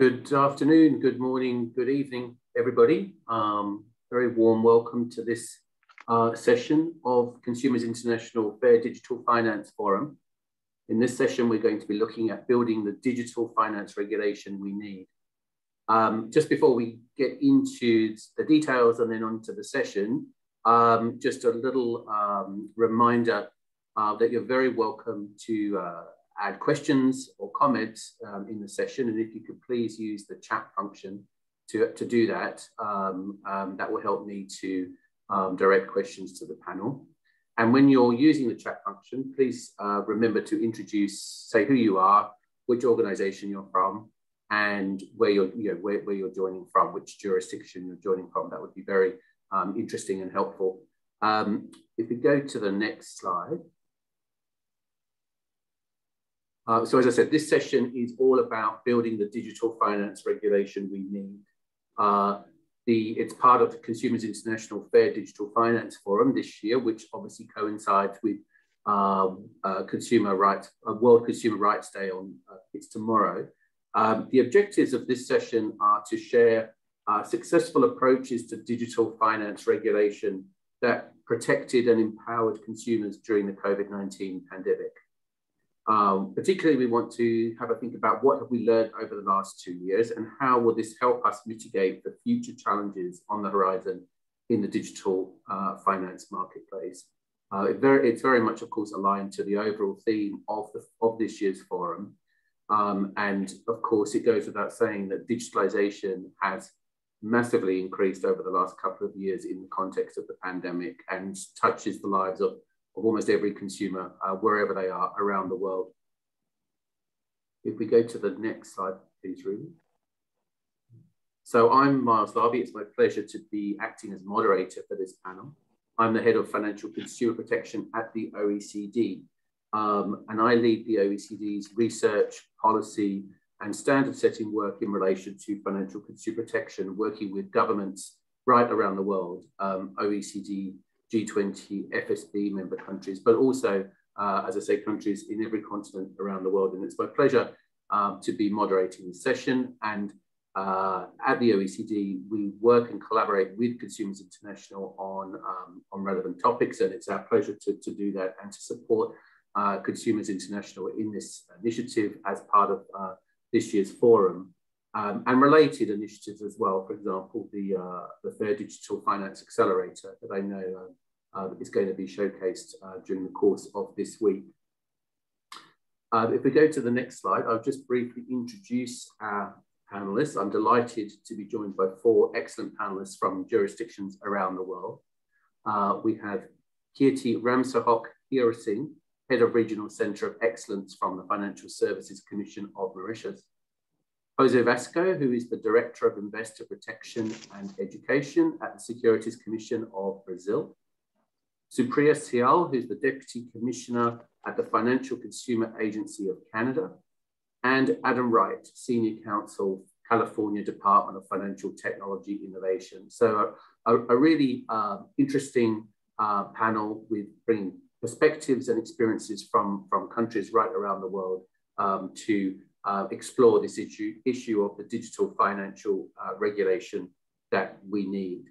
Good afternoon, good morning, good evening, everybody. Um, very warm welcome to this uh, session of Consumers International Fair Digital Finance Forum. In this session, we're going to be looking at building the digital finance regulation we need. Um, just before we get into the details and then onto the session, um, just a little um, reminder uh, that you're very welcome to uh, add questions or comments um, in the session. And if you could please use the chat function to, to do that, um, um, that will help me to um, direct questions to the panel. And when you're using the chat function, please uh, remember to introduce, say who you are, which organization you're from, and where you're, you know, where, where you're joining from, which jurisdiction you're joining from. That would be very um, interesting and helpful. Um, if we go to the next slide. Uh, so as I said, this session is all about building the digital finance regulation we need. Uh, the, it's part of the Consumers International Fair Digital Finance Forum this year, which obviously coincides with uh, uh Consumer Rights, uh, World Consumer Rights Day on uh, it's tomorrow. Um, the objectives of this session are to share successful approaches to digital finance regulation that protected and empowered consumers during the COVID-19 pandemic. Um, particularly, we want to have a think about what have we learned over the last two years and how will this help us mitigate the future challenges on the horizon in the digital uh, finance marketplace. Uh, it very, it's very much, of course, aligned to the overall theme of, the, of this year's forum. Um, and of course, it goes without saying that digitalization has massively increased over the last couple of years in the context of the pandemic and touches the lives of of almost every consumer, uh, wherever they are around the world. If we go to the next slide, please, Ruby. So I'm Miles Larbey. It's my pleasure to be acting as moderator for this panel. I'm the head of financial consumer protection at the OECD, um, and I lead the OECD's research, policy, and standard setting work in relation to financial consumer protection, working with governments right around the world, um, OECD G20 FSB member countries, but also, uh, as I say, countries in every continent around the world. And it's my pleasure um, to be moderating this session. And uh, at the OECD, we work and collaborate with Consumers International on, um, on relevant topics. And it's our pleasure to, to do that and to support uh, Consumers International in this initiative as part of uh, this year's forum um, and related initiatives as well. For example, the, uh, the Fair Digital Finance Accelerator that I know uh, is going to be showcased uh, during the course of this week. Uh, if we go to the next slide, I'll just briefly introduce our panelists. I'm delighted to be joined by four excellent panelists from jurisdictions around the world. Uh, we have Kheertee Ramsohok Heerasing, Head of Regional Centre of Excellence from the Financial Services Commission of Mauritius. Jose Vasco, who is the Director of Investor Protection and Education at the Securities Commission of Brazil. Supriya Syal, who's the Deputy Commissioner at the Financial Consumer Agency of Canada. And Adam Wright, Senior Counsel, California Department of Financial Technology Innovation. So a, a really uh, interesting uh, panel with bringing perspectives and experiences from, from countries right around the world um, to uh, explore this issue, issue of the digital financial uh, regulation that we need.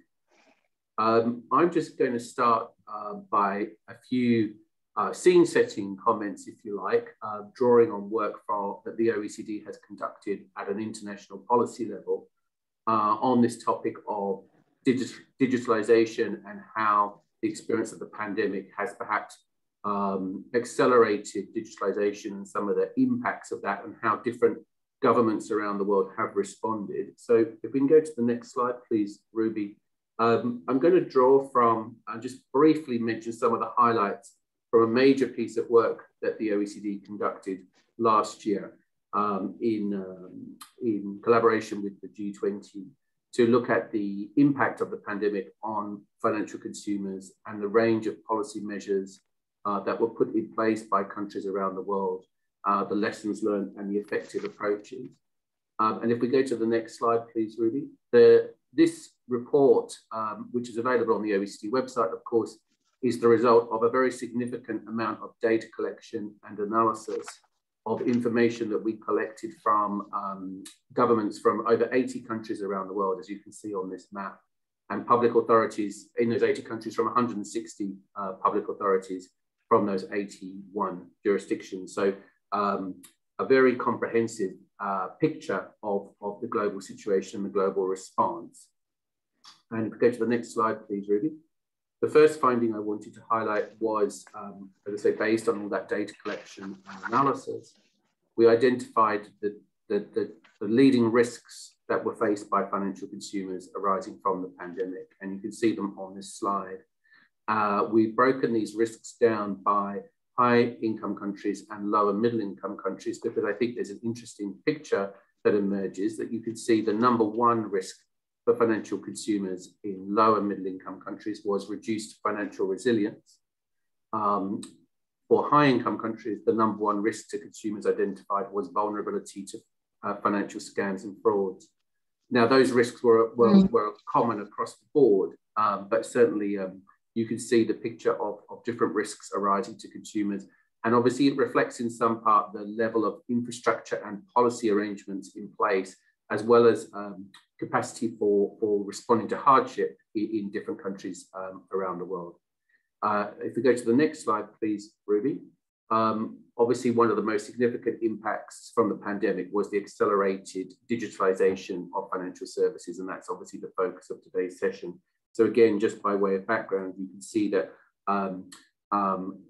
Um, I'm just going to start uh, by a few uh, scene setting comments, if you like, uh, drawing on work for, that the OECD has conducted at an international policy level on this topic of digi digitalization and how the experience of the pandemic has perhaps um, accelerated digitalization and some of the impacts of that and how different governments around the world have responded. So if we can go to the next slide, please, Ruby. Um, I'm going to draw from, and just briefly mention some of the highlights from a major piece of work that the OECD conducted last year um, in, um, in collaboration with the G20 to look at the impact of the pandemic on financial consumers and the range of policy measures uh, that were put in place by countries around the world, uh, the lessons learned and the effective approaches. Um, and if we go to the next slide, please, Ruby. The, this report, um, which is available on the OECD website, of course, is the result of a very significant amount of data collection and analysis of information that we collected from um, governments from over 80 countries around the world, as you can see on this map, and public authorities in those 80 countries from 160 uh, public authorities from those 81 jurisdictions. So um, a very comprehensive uh, picture of, of the global situation and the global response. And go to the next slide, please, Ruby. The first finding I wanted to highlight was, um, as I say, based on all that data collection and analysis, we identified the, the, the, the leading risks that were faced by financial consumers arising from the pandemic. And you can see them on this slide. Uh, we've broken these risks down by high income countries and lower middle income countries because I think there's an interesting picture that emerges that you can see the number one risk for financial consumers in lower middle income countries was reduced financial resilience. Um, for high income countries, the number one risk to consumers identified was vulnerability to uh, financial scams and frauds. Now, those risks were, were, mm. were common across the board, um, but certainly um, you can see the picture of, of different risks arising to consumers. And obviously, it reflects in some part the level of infrastructure and policy arrangements in place, as well as um, capacity for, for responding to hardship in, in different countries um, around the world. Uh, if we go to the next slide, please, Ruby. Um, obviously, one of the most significant impacts from the pandemic was the accelerated digitalization of financial services, and that's obviously the focus of today's session. So again, just by way of background, you can see that um, um,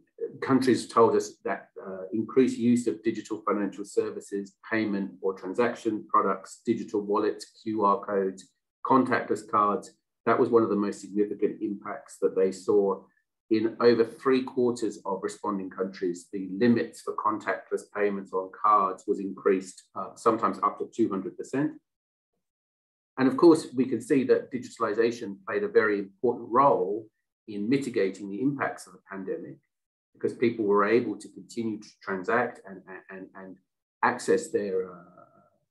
countries told us that uh, increased use of digital financial services, payment or transaction products, digital wallets, QR codes, contactless cards, that was one of the most significant impacts that they saw in over three quarters of responding countries. The limits for contactless payments on cards was increased, uh, sometimes up to 200%. And of course, we can see that digitalization played a very important role in mitigating the impacts of the pandemic because people were able to continue to transact and, and, and access their uh,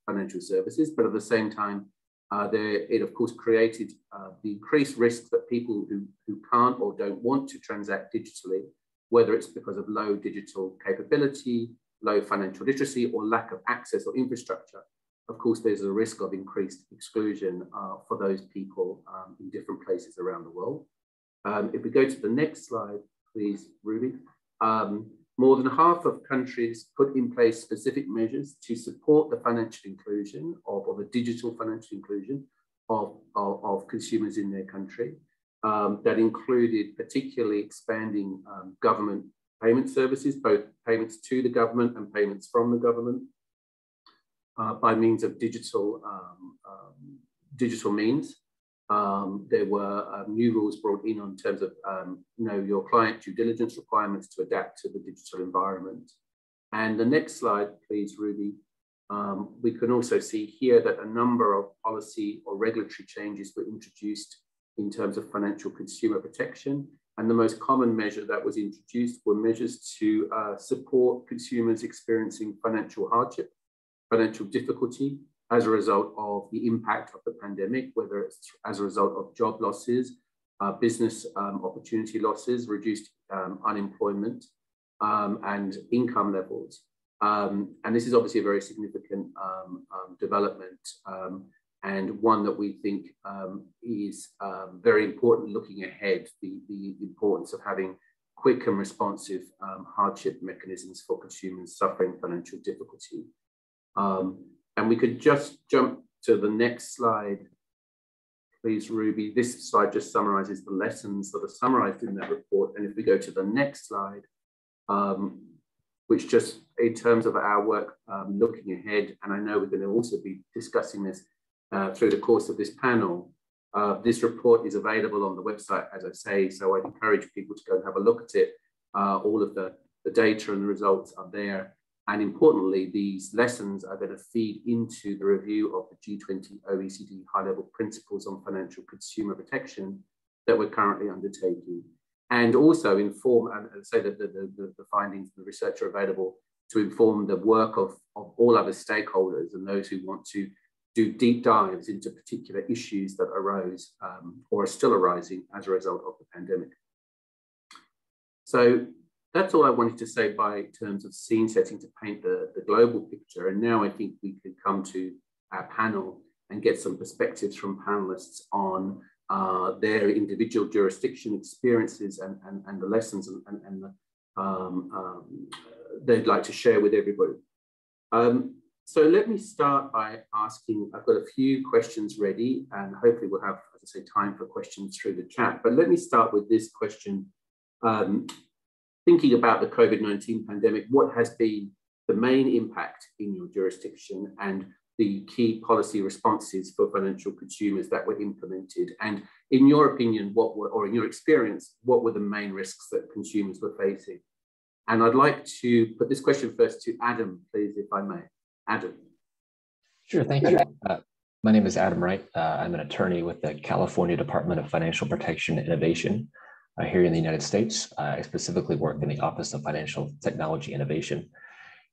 financial services. But at the same time, uh, there, it of course created uh, the increased risk that people who, who can't or don't want to transact digitally, whether it's because of low digital capability, low financial literacy, or lack of access or infrastructure, of course, there's a risk of increased exclusion uh, for those people um, in different places around the world. Um, if we go to the next slide, please, Ruby. Um, more than half of countries put in place specific measures to support the financial inclusion of, or the digital financial inclusion of, of, of consumers in their country. Um, that included particularly expanding um, government payment services, both payments to the government and payments from the government, uh, by means of digital, um, um, digital means. Um, there were um, new rules brought in on terms of um, you know, your client due diligence requirements to adapt to the digital environment. And the next slide, please, Ruby. Um, we can also see here that a number of policy or regulatory changes were introduced in terms of financial consumer protection. And the most common measure that was introduced were measures to uh, support consumers experiencing financial hardship financial difficulty as a result of the impact of the pandemic, whether it's as a result of job losses, uh, business um, opportunity losses, reduced um, unemployment, um, and income levels. Um, and this is obviously a very significant um, um, development and one that we think is very important looking ahead, the, the importance of having quick and responsive hardship mechanisms for consumers suffering financial difficulty. Um, and we could just jump to the next slide, please, Ruby. This slide just summarizes the lessons that are summarized in that report. And if we go to the next slide, um, which just in terms of our work um, looking ahead, and I know we're going to also be discussing this uh, through the course of this panel. Uh, this report is available on the website, as I say, so I'd encourage people to go and have a look at it. Uh, all of the, the data and the results are there. And importantly, these lessons are going to feed into the review of the G20 OECD high level principles on financial consumer protection that we're currently undertaking. And also inform, and say that the, the, the findings of the research are available to inform the work of, of all other stakeholders and those who want to do deep dives into particular issues that arose um, or are still arising as a result of the pandemic. So that's all I wanted to say by terms of scene setting to paint the, the global picture. And now I think we could come to our panel and get some perspectives from panelists on uh, their individual jurisdiction experiences and, and, and the lessons and, and, and the, um, um, they'd like to share with everybody. Um, so let me start by asking, I've got a few questions ready and hopefully we'll have, as I say, time for questions through the chat. But let me start with this question. Thinking about the COVID-19 pandemic, what has been the main impact in your jurisdiction and the key policy responses for financial consumers that were implemented? And in your opinion, what were, or in your experience, what were the main risks that consumers were facing? And I'd like to put this question first to Adam, please, if I may. Adam. Sure, thank you. Uh, my name is Adam Wright. Uh, I'm an attorney with the California Department of Financial Protection Innovation uh, here in the United States. I specifically work in the Office of Financial Technology Innovation.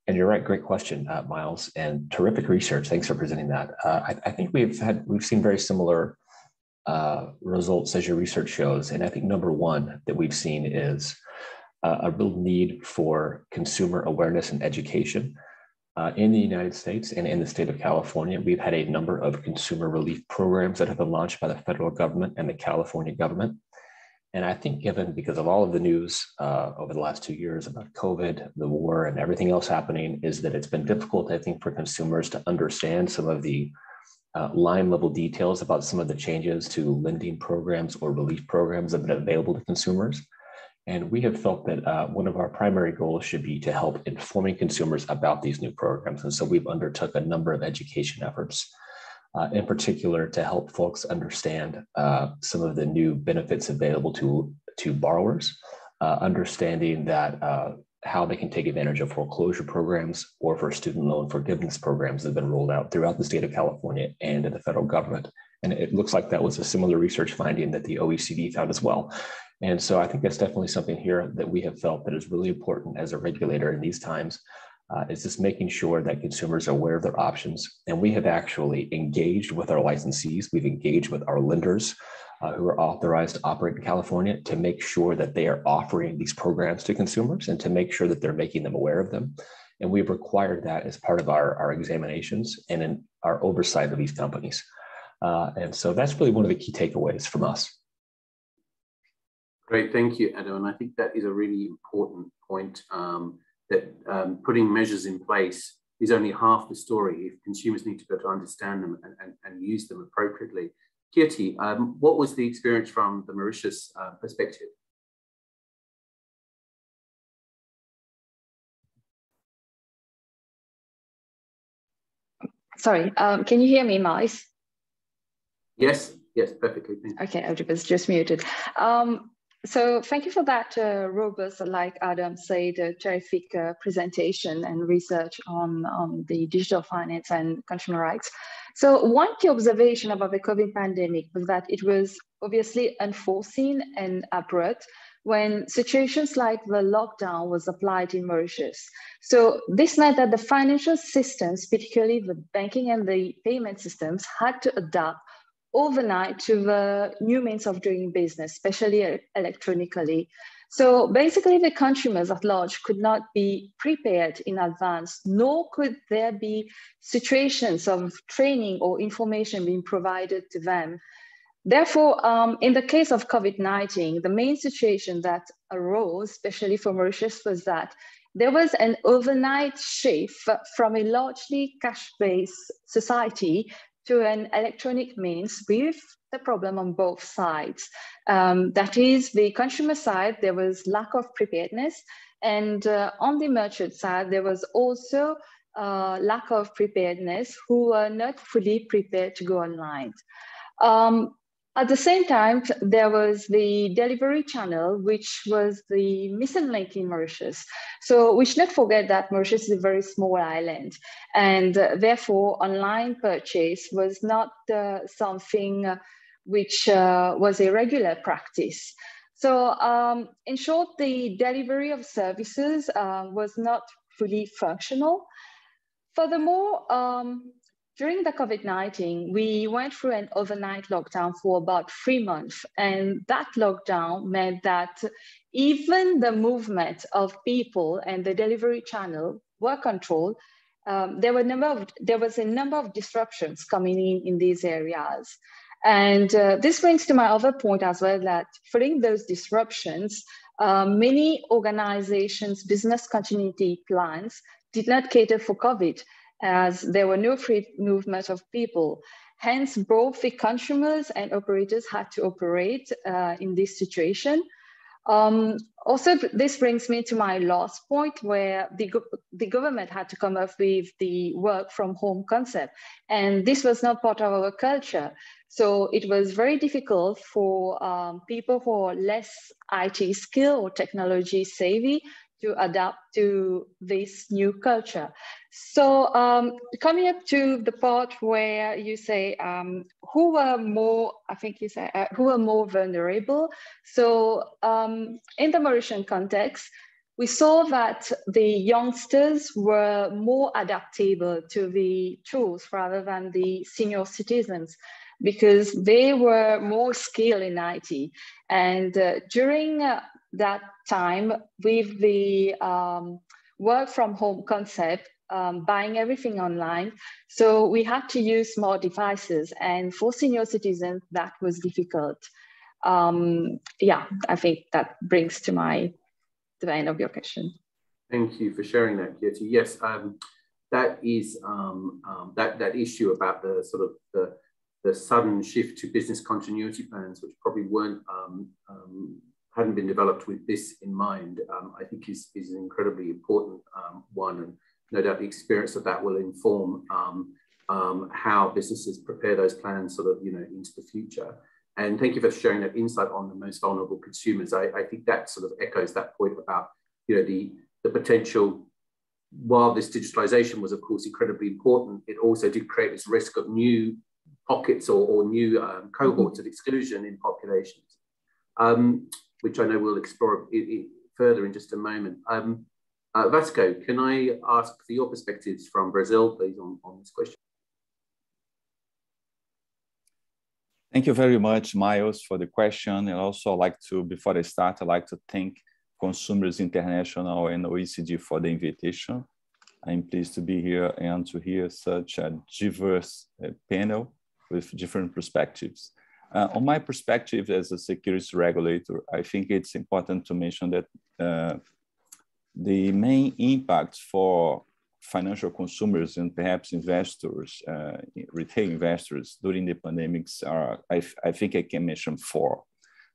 And you're right, great question, uh, Miles, and terrific research. Thanks for presenting that. Uh, I, I, think we've had we've seen very similar uh, results as your research shows, and I think number one that we've seen is uh, a real need for consumer awareness and education. Uh, in the United States and in the state of California, we've had a number of consumer relief programs that have been launched by the federal government and the California government. And I think, given because of all of the news uh, over the last two years about COVID, the war, and everything else happening, is that it's been difficult, I think, for consumers to understand some of the uh, line level details about some of the changes to lending programs or relief programs that have been available to consumers. And we have felt that uh, one of our primary goals should be to help informing consumers about these new programs. And so we've undertook a number of education efforts uh, in particular to help folks understand uh, some of the new benefits available to, to borrowers, uh, understanding that uh, how they can take advantage of foreclosure programs or for student loan forgiveness programs that have been rolled out throughout the state of California and in the federal government. And it looks like that was a similar research finding that the OECD found as well. And so I think that's definitely something here that we have felt that is really important as a regulator in these times uh, is just making sure that consumers are aware of their options. And we have actually engaged with our licensees, we've engaged with our lenders uh, who are authorized to operate in California to make sure that they are offering these programs to consumers and to make sure that they're making them aware of them. And we've required that as part of our, our examinations and in our oversight of these companies. Uh, and so that's really one of the key takeaways from us. Great, thank you, Adam. And I think that is a really important point. Um, that um, putting measures in place is only half the story if consumers need to be able to understand them and, and, and use them appropriately. Kheertee, um, what was the experience from the Mauritius uh, perspective? Sorry, um, can you hear me, Miles? Yes, yes, perfectly. Okay, I was just muted. Um, so thank you for that uh, robust, like Adam said, uh, terrific uh, presentation and research on, on the digital finance and consumer rights. So one key observation about the COVID pandemic was that it was obviously unforeseen and abrupt when situations like the lockdown was applied in Mauritius. So this meant that the financial systems, particularly the banking and the payment systems, had to adapt overnight to the new means of doing business, especially electronically. So basically the consumers at large could not be prepared in advance, nor could there be situations of training or information being provided to them. Therefore, um, in the case of COVID-19, the main situation that arose, especially for Mauritius, was that there was an overnight shift from a largely cash-based society to an electronic means with the problem on both sides. Um, that is, the consumer side, there was lack of preparedness. And uh, on the merchant side, there was also uh, lack of preparedness who were not fully prepared to go online. Um, at the same time, there was the delivery channel, which was the missing link in Mauritius. So we should not forget that Mauritius is a very small island, and uh, therefore online purchase was not uh, something uh, which uh, was a regular practice. So um, in short, the delivery of services uh, was not fully functional. Furthermore, um, during the COVID-19, we went through an overnight lockdown for about three months. And that lockdown meant that even the movement of people and the delivery channel were controlled, um, there were number of there was a number of disruptions coming in in these areas. And uh, this brings to my other point as well that following those disruptions, uh, many organizations' business continuity plans did not cater for COVID as there were no free movement of people. Hence, both the consumers and operators had to operate uh, in this situation. Um, also, this brings me to my last point where the, the government had to come up with the work from home concept. And this was not part of our culture. So it was very difficult for um, people who are less IT skill or technology savvy to adapt to this new culture. So um, coming up to the part where you say um, who were more, I think you say, uh, who were more vulnerable. So um, in the Mauritian context, we saw that the youngsters were more adaptable to the tools rather than the senior citizens because they were more skilled in IT. And uh, during uh, that time with the um, work from home concept, um, buying everything online. So we had to use more devices and for senior citizens, that was difficult. Um, yeah, I think that brings to my, the end of your question. Thank you for sharing that, Kheertee. Yes, um, that is um, um, that, that issue about the sort of the, the sudden shift to business continuity plans, which probably weren't um, um, hadn't been developed with this in mind, um, I think is, is an incredibly important um, one. And no doubt the experience of that will inform um, um, how businesses prepare those plans sort of, you know, into the future. And thank you for sharing that insight on the most vulnerable consumers. I, I think that sort of echoes that point about, you know, the, the potential while this digitalization was, of course, incredibly important, it also did create this risk of new pockets or, or new um, cohorts of exclusion in populations. Um, which I know we'll explore further in just a moment. Um, uh, Vasco, can I ask for your perspectives from Brazil, please, on, on this question? Thank you very much, Miles, for the question. And also I'd like to, before I start, I'd like to thank Consumers International and OECD for the invitation. I'm pleased to be here and to hear such a diverse uh, panel with different perspectives. Uh, on my perspective as a securities regulator, I think it's important to mention that uh, the main impacts for financial consumers and perhaps investors, uh, retail investors during the pandemics are, I, I think I can mention four.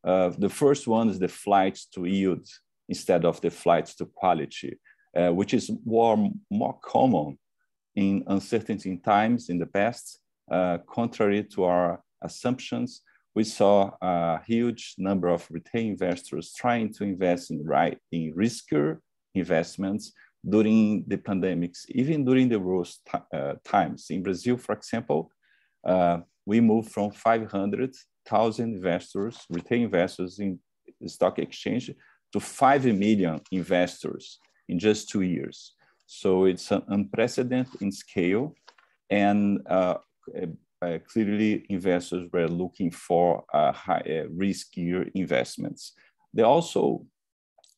Uh, the first one is the flight to yield instead of the flight to quality, uh, which is more, more common in uncertainty times in the past, uh, contrary to our assumptions, we saw a huge number of retail investors trying to invest in, right, in riskier investments during the pandemics, even during the worst uh, times. In Brazil, for example, uh, we moved from 500,000 investors, retail investors in the stock exchange to 5 million investors in just two years. So it's unprecedented in scale. And uh, uh, clearly investors were looking for uh, high, uh, riskier investments. There also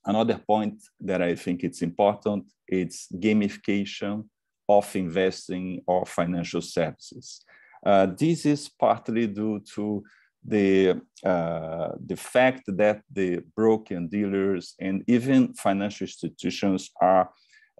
another point that I think it's important, it's gamification of investing or financial services. Uh, this is partly due to the, uh, the fact that the broker dealers and even financial institutions are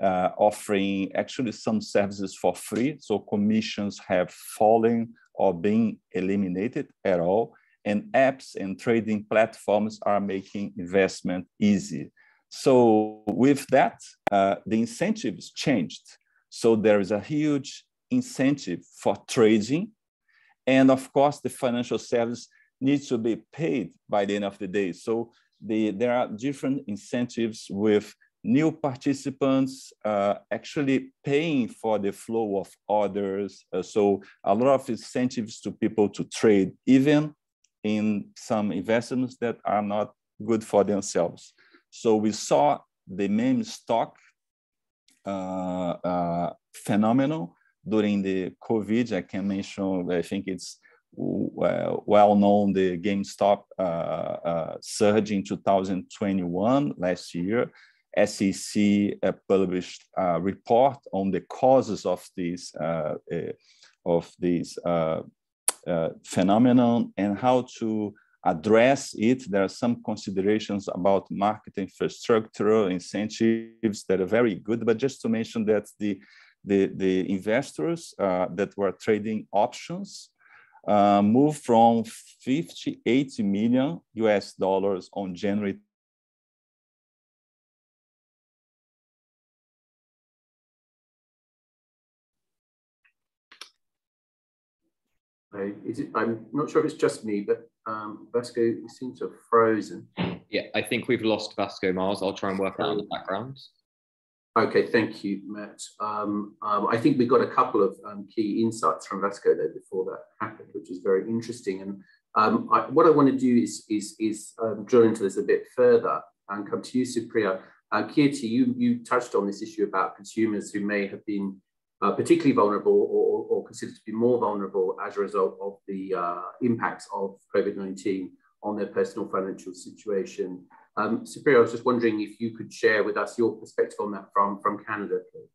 uh, offering actually some services for free. So commissions have fallen or been eliminated at all. And apps and trading platforms are making investment easy. So with that, uh, the incentives changed. So there is a huge incentive for trading. And of course, the financial service needs to be paid by the end of the day. So the, there are different incentives with new participants uh, actually paying for the flow of orders. Uh, so a lot of incentives to people to trade, even in some investments that are not good for themselves. So we saw the meme stock uh, uh, phenomenon during the COVID. I can mention, I think it's well known the GameStop uh, uh, surge in 2021 last year. SEC uh, published a report on the causes of this uh, uh, of this uh, phenomenon and how to address it. There are some considerations about market infrastructure incentives that are very good, but just to mention that the the, the investors that were trading options uh, moved from 58 million US dollars on January Is it, I'm not sure if it's just me, but um, Vasco seems to have frozen. Yeah, I think we've lost Vasco Miles. I'll try and work out around the background. Okay, thank you, Matt. Um, um, I think we got a couple of um, key insights from Vasco there before that happened, which was very interesting. And um, I, what I want to do is, is, is um, drill into this a bit further and come to you, Supriya. Uh, Kheertee, you, you touched on this issue about consumers who may have been uh, particularly vulnerable or, or, considered to be more vulnerable as a result of the uh, impacts of COVID-19 on their personal financial situation. Um, Supriya, I was just wondering if you could share with us your perspective on that from, from Canada, please.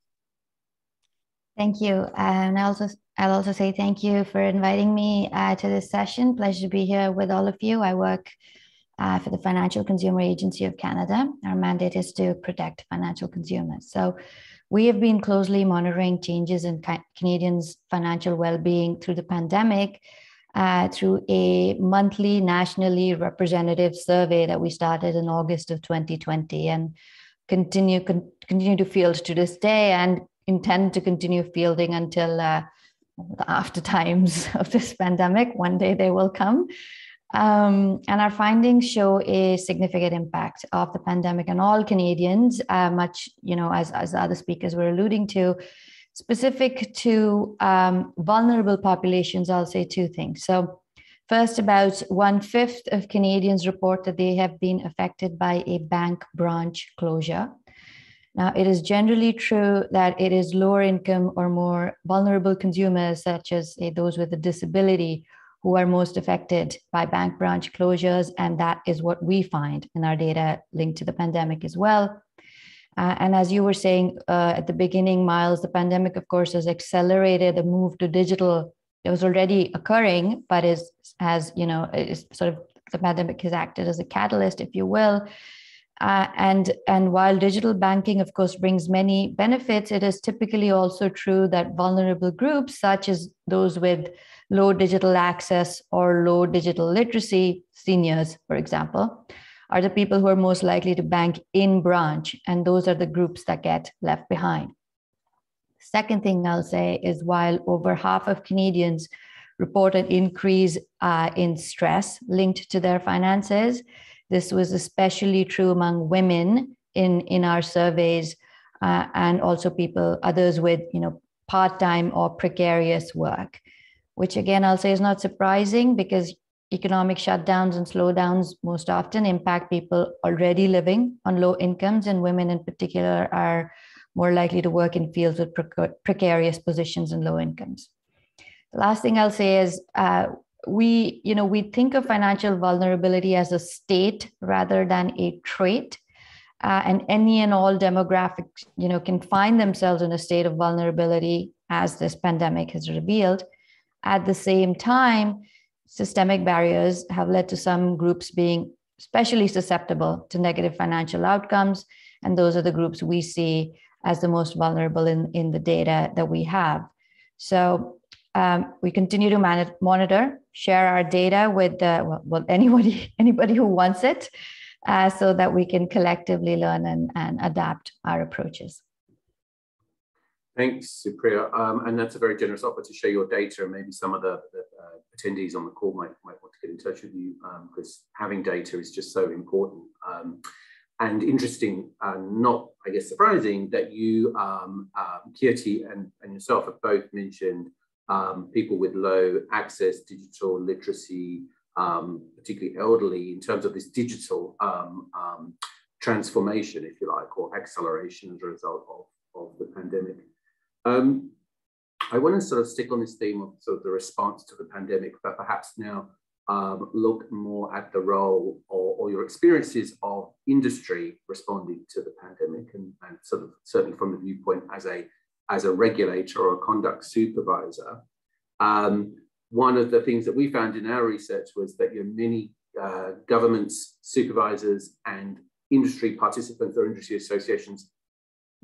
Thank you. And I also, I'll also say thank you for inviting me uh, to this session. Pleasure to be here with all of you. I work uh, for the Financial Consumer Agency of Canada. Our mandate is to protect financial consumers. So we have been closely monitoring changes in Canadians' financial well-being through the pandemic uh, through a monthly nationally representative survey that we started in August of 2020 and continue con- continue to field to this day and intend to continue fielding until uh, the after times of this pandemic. One day they will come. Um, and our findings show a significant impact of the pandemic on all Canadians, uh, much, you know, as, as other speakers were alluding to, Specific to um, vulnerable populations, I'll say two things. So, first, about one fifth of Canadians report that they have been affected by a bank branch closure. Now, it is generally true that it is lower income or more vulnerable consumers, such as say, those with a disability, who are most affected by bank branch closures. And that is what we find in our data linked to the pandemic as well. Uh, and as you were saying uh, at the beginning, Miles, the pandemic, of course, has accelerated the move to digital. It was already occurring, but is has you know is sort of the pandemic has acted as a catalyst, if you will. Uh, and and while digital banking, of course, brings many benefits, it is typically also true that vulnerable groups, such as those with low digital access or low digital literacy, seniors, for example, are the people who are most likely to bank in branch, and those are the groups that get left behind. Second thing I'll say is while over half of Canadians report an increase uh, in stress linked to their finances, this was especially true among women in, in our surveys uh, and also people, others with you know, part-time or precarious work, which again, I'll say is not surprising because economic shutdowns and slowdowns most often impact people already living on low incomes, and women in particular are more likely to work in fields with precarious positions and low incomes. The last thing I'll say is uh, we, you know, we think of financial vulnerability as a state rather than a trait. Uh, and any and all demographics, you know, can find themselves in a state of vulnerability as this pandemic has revealed. At the same time, systemic barriers have led to some groups being especially susceptible to negative financial outcomes. And those are the groups we see as the most vulnerable in, in the data that we have. So um, we continue to man- monitor, share our data with uh, well, well, anybody anybody who wants it, uh, so that we can collectively learn and, and adapt our approaches. Thanks, Supriya. Um, and that's a very generous offer to share your data and maybe some of the, the uh, attendees on the call might, might want to get in touch with you because um, having data is just so important. Um, and interesting, and not, I guess, surprising that you, um, um, Kheertee and, and yourself have both mentioned um, people with low access, digital literacy, um, particularly elderly, in terms of this digital transformation, if you like, or acceleration as a result of, of the pandemic. Um, I want to sort of stick on this theme of sort of the response to the pandemic, but perhaps now um, look more at the role or, or, your experiences of industry responding to the pandemic and, and, sort of certainly from the viewpoint as a as a regulator or a conduct supervisor. Um, one of the things that we found in our research was that you know, many uh, governments, supervisors, and industry participants or industry associations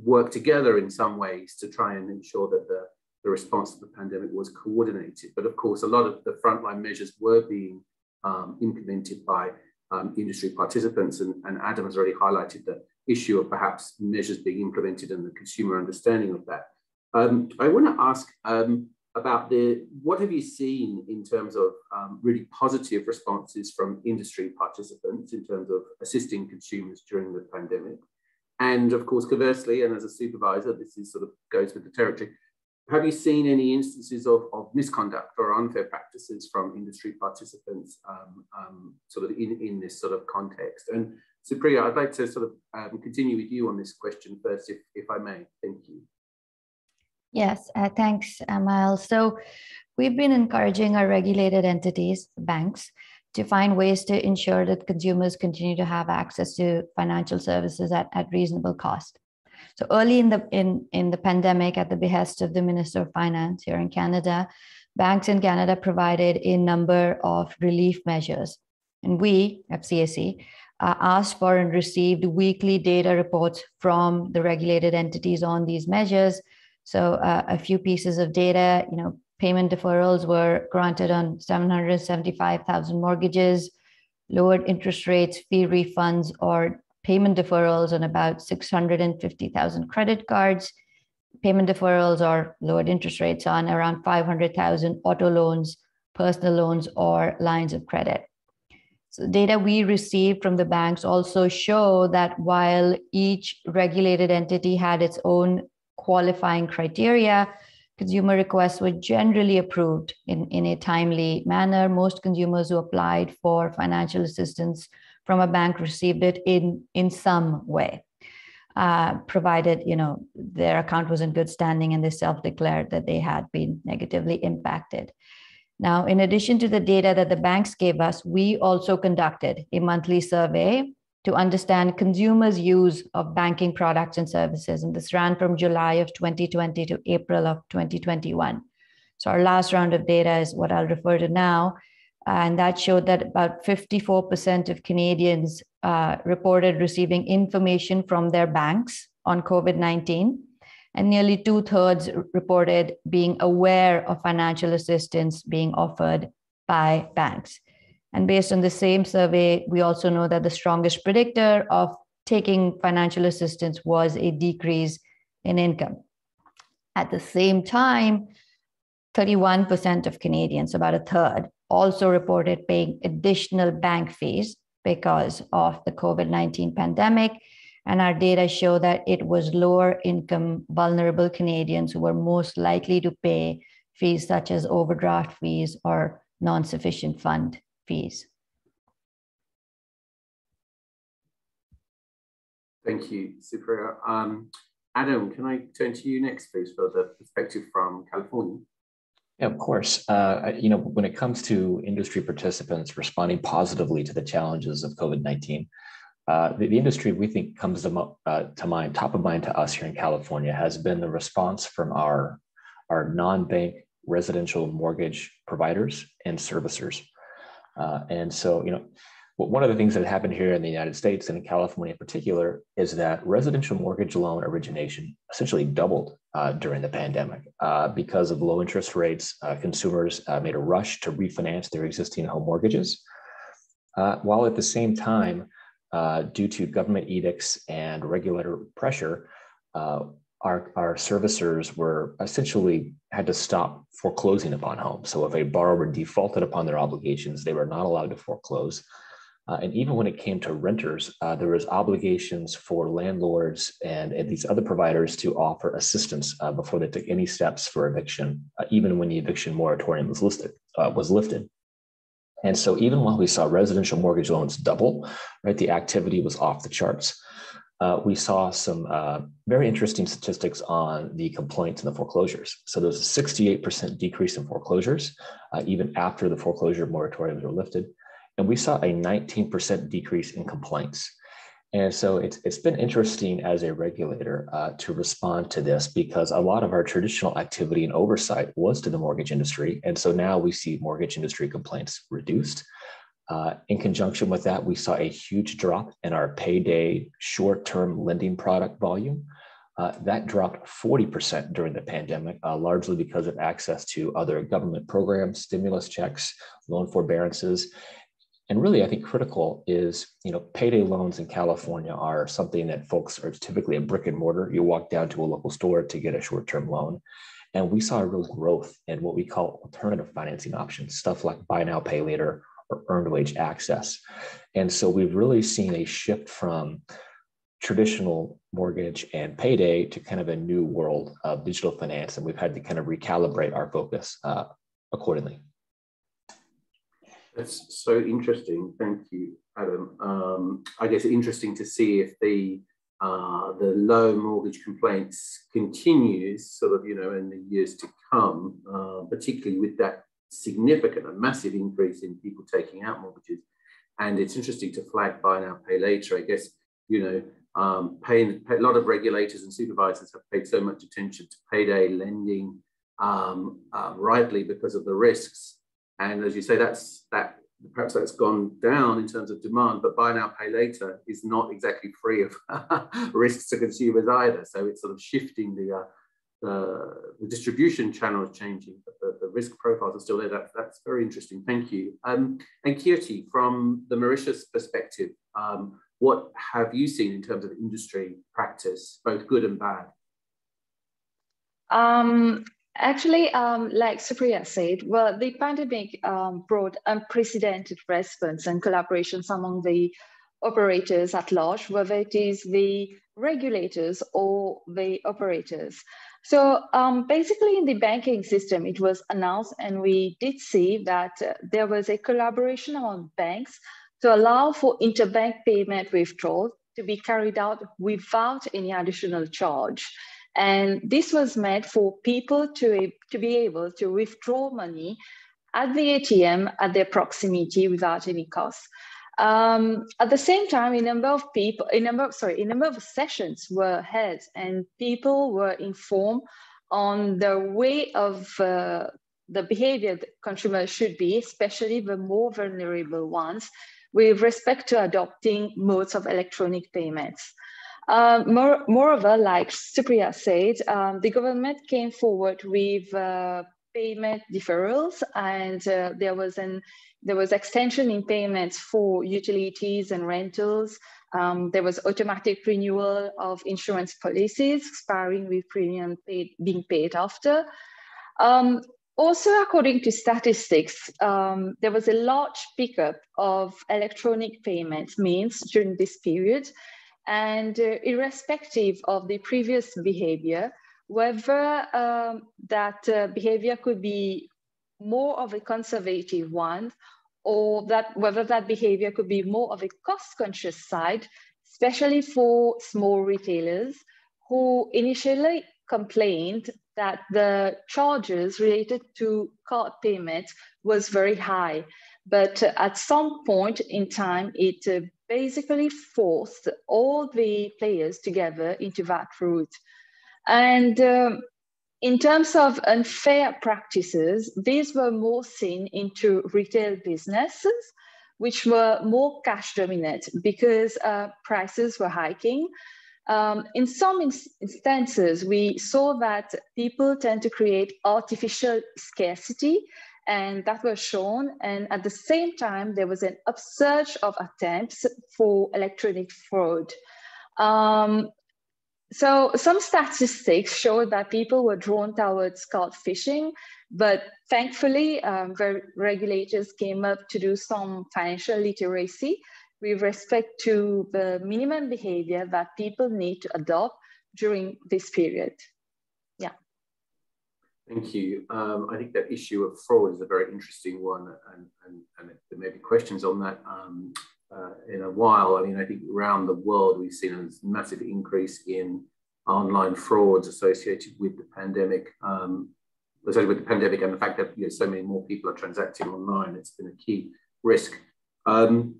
work together in some ways to try and ensure that the, the response to the pandemic was coordinated. But of course, a lot of the frontline measures were being um, implemented by um, industry participants, and, and Adam has already highlighted the issue of perhaps measures being implemented and the consumer understanding of that. Um, I want to ask um, about the what have you seen in terms of um, really positive responses from industry participants in terms of assisting consumers during the pandemic and of course conversely and as a supervisor this is sort of goes with the territory have you seen any instances of, of misconduct or unfair practices from industry participants um, um, sort of in, in this sort of context and Supriya, I'd like to sort of um, continue with you on this question first, if, if I may. Thank you. Yes, uh, thanks, uh, Miles. So we've been encouraging our regulated entities, banks, to find ways to ensure that consumers continue to have access to financial services at, at reasonable cost. So early in the in, in the pandemic, at the behest of the Minister of Finance here in Canada, banks in Canada provided a number of relief measures. And we, FCAC, uh, asked for and received weekly data reports from the regulated entities on these measures so uh, a few pieces of data, you know, payment deferrals were granted on 775,000 mortgages, lowered interest rates, fee refunds, or payment deferrals on about 650,000 credit cards, payment deferrals or lowered interest rates on around 500,000 auto loans, personal loans, or lines of credit. So data we received from the banks also show that while each regulated entity had its own qualifying criteria, consumer requests were generally approved in, in a timely manner. Most consumers who applied for financial assistance from a bank received it in, in some way. Uh, provided you know their account was in good standing and they self-declared that they had been negatively impacted. Now, in addition to the data that the banks gave us, we also conducted a monthly survey to understand consumers' use of banking products and services. And this ran from July of 2020 to April of 2021. So our last round of data is what I'll refer to now. And that showed that about 54% of Canadians uh, reported receiving information from their banks on COVID 19. And nearly two thirds reported being aware of financial assistance being offered by banks. And based on the same survey, we also know that the strongest predictor of taking financial assistance was a decrease in income. At the same time, 31% of Canadians, about a third, also reported paying additional bank fees because of the COVID 19 pandemic. And our data show that it was lower income, vulnerable Canadians who were most likely to pay fees such as overdraft fees or non sufficient fund fees. Thank you, Supriya. Um, Adam, can I turn to you next, please, for the perspective from California? Yeah, of course. Uh, you know, when it comes to industry participants responding positively to the challenges of COVID-19, uh, the, the, industry we think comes to, uh, to mind, top of mind to us here in California, has been the response from our, our non-bank residential mortgage providers and servicers. Uh, and so, you know, one of the things that happened here in the United States and in California in particular is that residential mortgage loan origination essentially doubled uh, during the pandemic uh, because of low interest rates. Uh, consumers uh, made a rush to refinance their existing home mortgages, uh, while at the same time, due to government edicts and regulator pressure, our, our servicers were essentially had to stop foreclosing upon homes. So if a borrower defaulted upon their obligations, they were not allowed to foreclose. Uh, and even when it came to renters, uh, there was obligations for landlords and, and, these other providers to offer assistance uh, before they took any steps for eviction, uh, even when the eviction moratorium was listed uh, was lifted. And so even while we saw residential mortgage loans double, right, the activity was off the charts. Uh, we saw some uh, very interesting statistics on the complaints and the foreclosures. So there was a 68% decrease in foreclosures, uh, even after the foreclosure moratoriums were lifted. And we saw a 19% decrease in complaints. And so it's, it's been interesting as a regulator uh, to respond to this because a lot of our traditional activity and oversight was to the mortgage industry. And so now we see mortgage industry complaints reduced. Uh, in conjunction with that, we saw a huge drop in our payday short term lending product volume. Uh, that dropped 40% during the pandemic, uh, largely because of access to other government programs, stimulus checks, loan forbearances. And really, I think critical is, you know, payday loans in California are something that folks are typically a brick and mortar. You walk down to a local store to get a short term loan. And we saw a real growth in what we call alternative financing options, stuff like buy now, pay later, earned wage access. And so we've really seen a shift from traditional mortgage and payday to kind of a new world of digital finance. And we've had to kind of recalibrate our focus uh, accordingly. That's so interesting. Thank you, Adam. Um, I guess interesting to see if the uh, the low mortgage complaints continues sort of, you know, in the years to come, uh, particularly with that significant, a massive increase in people taking out mortgages. And it's interesting to flag buy now, pay later. I guess, you know, um, paying, pay, a lot of regulators and supervisors have paid so much attention to payday lending, um, uh, rightly because of the risks. And as you say, that's that perhaps that's gone down in terms of demand, but buy now, pay later is not exactly free of risks to consumers either. So it's sort of shifting the uh, the, the distribution channel is changing, but the, the risk profiles are still there. That, that's very interesting. Thank you. Um, and Kheertee, from the Mauritius perspective, um, what have you seen in terms of industry practice, both good and bad? Um, actually, um, like Supriya said, well, the pandemic um, brought unprecedented response and collaborations among the operators at large, whether it is the regulators or the operators. So um, basically in the banking system, it was announced and we did see that uh, there was a collaboration among banks to allow for interbank payment withdrawal to be carried out without any additional charge. And this was meant for people to, to be able to withdraw money at the ATM at their proximity without any cost. Um, at the same time, a number of people, a number of, sorry, a number of sessions were held and people were informed on the way of uh, the behavior that consumers should be, especially the more vulnerable ones, with respect to adopting modes of electronic payments. Um, more, moreover, like Supriya said, um, the government came forward with uh, payment deferrals and uh, there was an there was extension in payments for utilities and rentals. Um, there was automatic renewal of insurance policies expiring with premium paid, being paid after. Um, also, according to statistics, um, there was a large pickup of electronic payment means during this period. And uh, irrespective of the previous behavior, whether um, that uh, behavior could be more of a conservative one or that whether that behavior could be more of a cost conscious side, especially for small retailers who initially complained that the charges related to card payments was very high. But at some point in time, it basically forced all the players together into that route. And um, in terms of unfair practices, these were more seen into retail businesses, which were more cash dominant because uh, prices were hiking. Um, in some instances, we saw that people tend to create artificial scarcity, and that was shown. And at the same time, there was an upsurge of attempts for electronic fraud. Um, so some statistics show that people were drawn towards card phishing, but thankfully, um, regulators came up to do some financial literacy with respect to the minimum behavior that people need to adopt during this period. Yeah. Thank you. Um, I think that issue of fraud is a very interesting one, and, and, and there may be questions on that. Um, uh, in a while. I mean, I think around the world we've seen a massive increase in online frauds associated with the pandemic, um, associated with the pandemic, and the fact that you know, so many more people are transacting online. It's been a key risk. Um,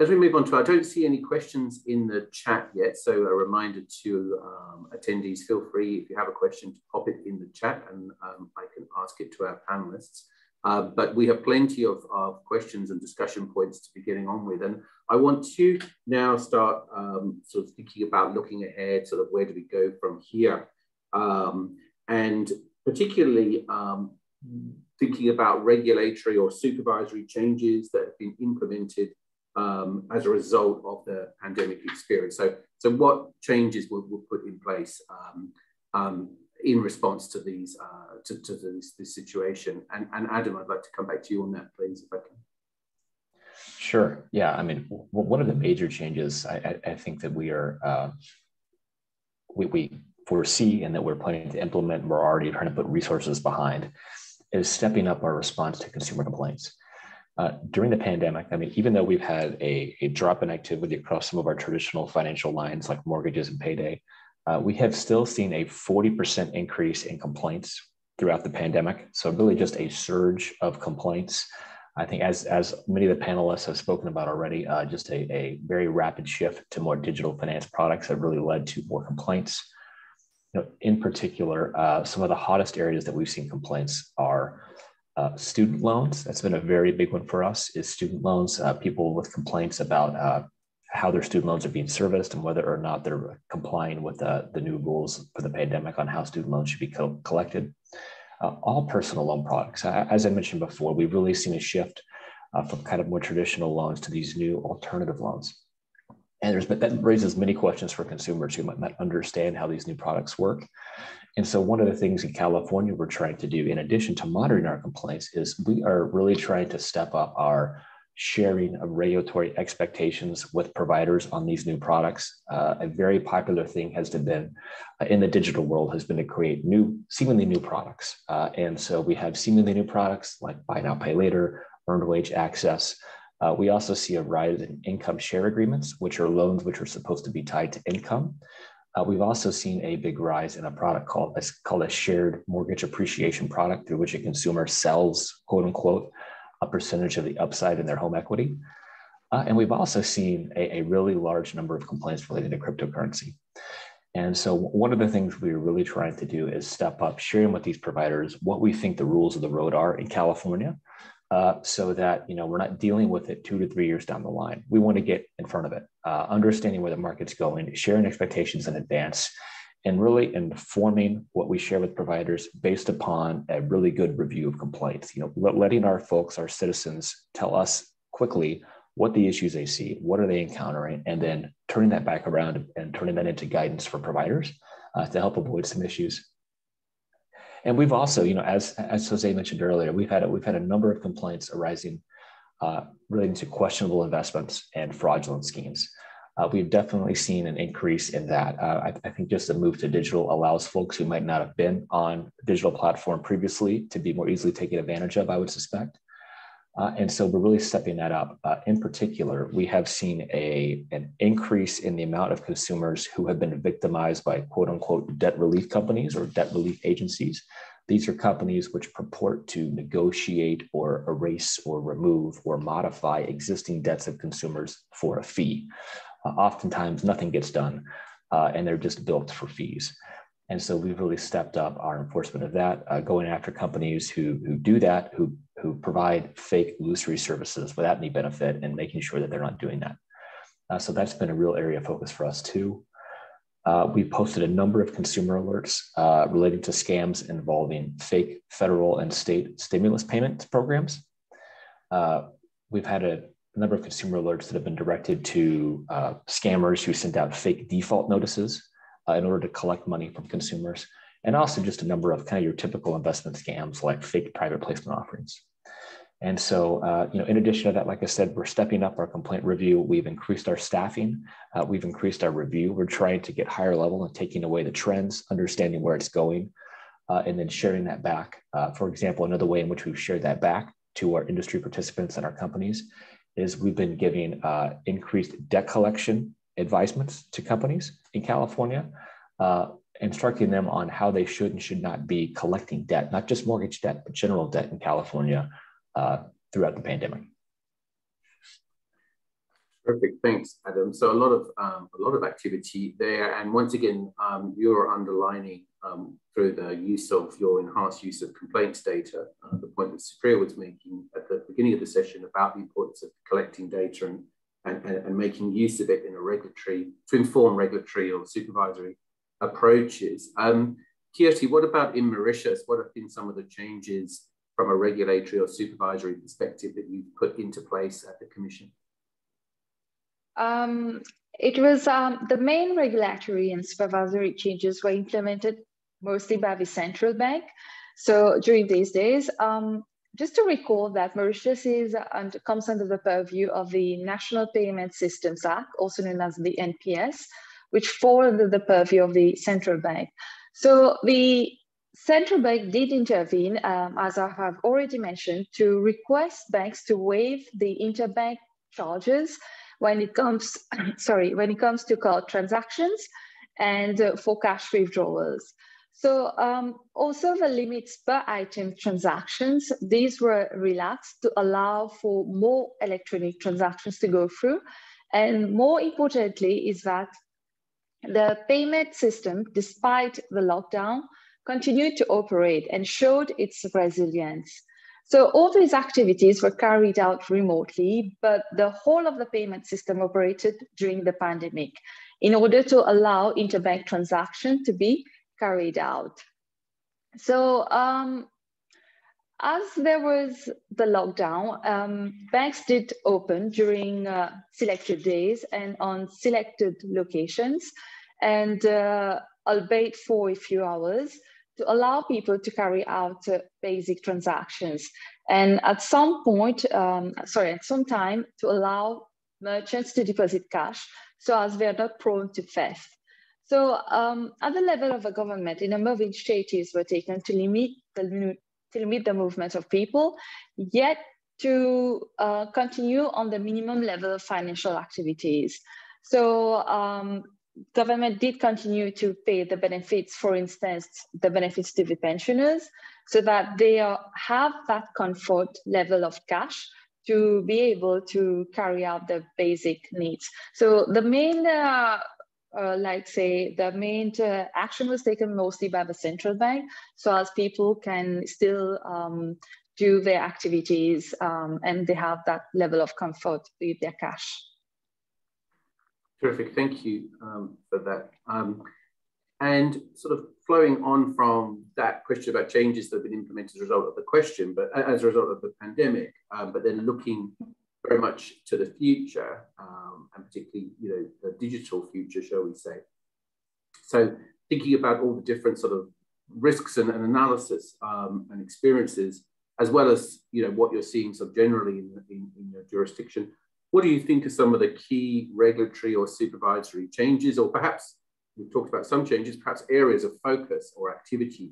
as we move on to, I don't see any questions in the chat yet. So a reminder to um, attendees, feel free if you have a question to pop it in the chat and um, I can ask it to our panelists. Uh, but we have plenty of, of, questions and discussion points to be getting on with. And I want to now start um, sort of thinking about looking ahead, sort of where do we go from here? Um, and particularly um, thinking about regulatory or supervisory changes that have been implemented um, as a result of the pandemic experience. So, so what changes were, were put in place um, um, in response to these uh, to, to this, this, situation? And, and Adam, I'd like to come back to you on that, please, if I can. Sure. Yeah. I mean, one of the major changes I, I think that we are uh, we, we foresee and that we're planning to implement, we're already trying to put resources behind, is stepping up our response to consumer complaints. Uh, during the pandemic, I mean, even though we've had a, a, drop in activity across some of our traditional financial lines like mortgages and payday, uh, we have still seen a 40% increase in complaints throughout the pandemic. So really just a surge of complaints. I think as, as many of the panelists have spoken about already, uh, just a, a very rapid shift to more digital finance products have really led to more complaints. You know, in particular, uh, some of the hottest areas that we've seen complaints are uh, student loans, that's been a very big one for us, is student loans. Uh, people with complaints about uh, how their student loans are being serviced and whether or not they're complying with the, the new rules for the pandemic on how student loans should be co collected. Uh, all personal loan products. as I mentioned before, we've really seen a shift uh, from kind of more traditional loans to these new alternative loans. And there's, but that raises many questions for consumers who might not understand how these new products work. And so one of the things in California we're trying to do, in addition to monitoring our complaints, is we are really trying to step up our sharing of regulatory expectations with providers on these new products. Uh, a very popular thing has been uh, in the digital world has been to create new, seemingly new products. Uh, and so we have seemingly new products like buy now, pay later, earned wage access. Uh, we also see a rise in income share agreements, which are loans which are supposed to be tied to income. Uh, we've also seen a big rise in a product called, called a shared mortgage appreciation product through which a consumer sells, quote unquote, a percentage of the upside in their home equity. Uh, and we've also seen a, a, really large number of complaints related to cryptocurrency. And so one of the things we're really trying to do is step up sharing with these providers what we think the rules of the road are in California uh, so that you know we're not dealing with it two to three years down the line. We want to get in front of it, uh, understanding where the market's going, sharing expectations in advance, and really informing what we share with providers based upon a really good review of complaints. You know, letting our folks, our citizens, tell us quickly what the issues they see, what are they encountering, and then turning that back around and turning that into guidance for providers uh, to help avoid some issues. And we've also, you know, as as José mentioned earlier, we've had a, we've had a number of complaints arising uh, relating to questionable investments and fraudulent schemes. Uh, we've definitely seen an increase in that. Uh, I, I, think just the move to digital allows folks who might not have been on digital platform previously to be more easily taken advantage of. I would suspect. Uh, and so we're really stepping that up. Uh, in particular, we have seen a, an increase in the amount of consumers who have been victimized by quote unquote debt relief companies or debt relief agencies. These are companies which purport to negotiate or erase or remove or modify existing debts of consumers for a fee. Oftentimes, nothing gets done uh, and they're just built for fees. And so we've really stepped up our enforcement of that, uh, going after companies who, who do that, who, who provide fake illusory services without any benefit and making sure that they're not doing that. Uh, so that's been a real area of focus for us too. Uh, we posted a number of consumer alerts uh, relating to scams involving fake federal and state stimulus payment programs. Uh, we've had a number of consumer alerts that have been directed to uh, scammers who sent out fake default notices uh, in order to collect money from consumers, and also just a number of kind of your typical investment scams like fake private placement offerings. And so, uh, you know, in addition to that, like I said, we're stepping up our complaint review. We've increased our staffing. Uh, we've increased our review. We're trying to get higher level and taking away the trends, understanding where it's going, uh, and then sharing that back. Uh, for example, another way in which we've shared that back to our industry participants and our companies is we've been giving uh, increased debt collection advisements to companies in California, uh, instructing them on how they should and should not be collecting debt, not just mortgage debt, but general debt in California uh, throughout the pandemic. Perfect, thanks, Adam. So a lot of um, a lot of activity there, and once again, um, you're underlining um, through the use of your enhanced use of complaints data, uh, the point that Supriya was making at the beginning of the session about the importance of collecting data and, and, and making use of it in a regulatory to inform regulatory or supervisory approaches. Um, what about in Mauritius? What have been some of the changes from a regulatory or supervisory perspective that you've put into place at the Commission? Um, it was um, the main regulatory and supervisory changes were implemented mostly by the central bank. So during these days, um, just to recall that Mauritius is and comes under the purview of the National Payment Systems Act, also known as the NPS, which fall under the purview of the central bank. So the central bank did intervene, um, as I have already mentioned, to request banks to waive the interbank charges when it comes, sorry, when it comes to card transactions and uh, for cash withdrawals. So um, also the limits per item transactions, these were relaxed to allow for more electronic transactions to go through. And more importantly is that the payment system, despite the lockdown, continued to operate and showed its resilience. So all these activities were carried out remotely, but the whole of the payment system operated during the pandemic in order to allow interbank transaction to be carried out. So um, as there was the lockdown, um, banks did open during uh, selected days and on selected locations, and uh, albeit for a few hours, to allow people to carry out uh, basic transactions. And at some point, um, sorry, at some time to allow merchants to deposit cash so as they are not prone to theft. So um, at the level of the government, a number of initiatives were taken to limit the, to limit the movement of people, yet to uh, continue on the minimum level of financial activities. So um, government did continue to pay the benefits, for instance, the benefits to the pensioners, so that they are, have that comfort level of cash to be able to carry out the basic needs. So the main, uh, uh, like say, the main uh, action was taken mostly by the central bank, so as people can still um, do their activities um, and they have that level of comfort with their cash. Terrific, thank you um, for that. Um, and sort of flowing on from that question about changes that have been implemented as a result of the question, but as a result of the pandemic, um, but then looking very much to the future, um, and particularly, you know, the digital future, shall we say. So thinking about all the different sort of risks and, and analysis um, and experiences, as well as, you know, what you're seeing so generally in, in, in your jurisdiction, what do you think are some of the key regulatory or supervisory changes, or perhaps we've talked about some changes, perhaps areas of focus or activity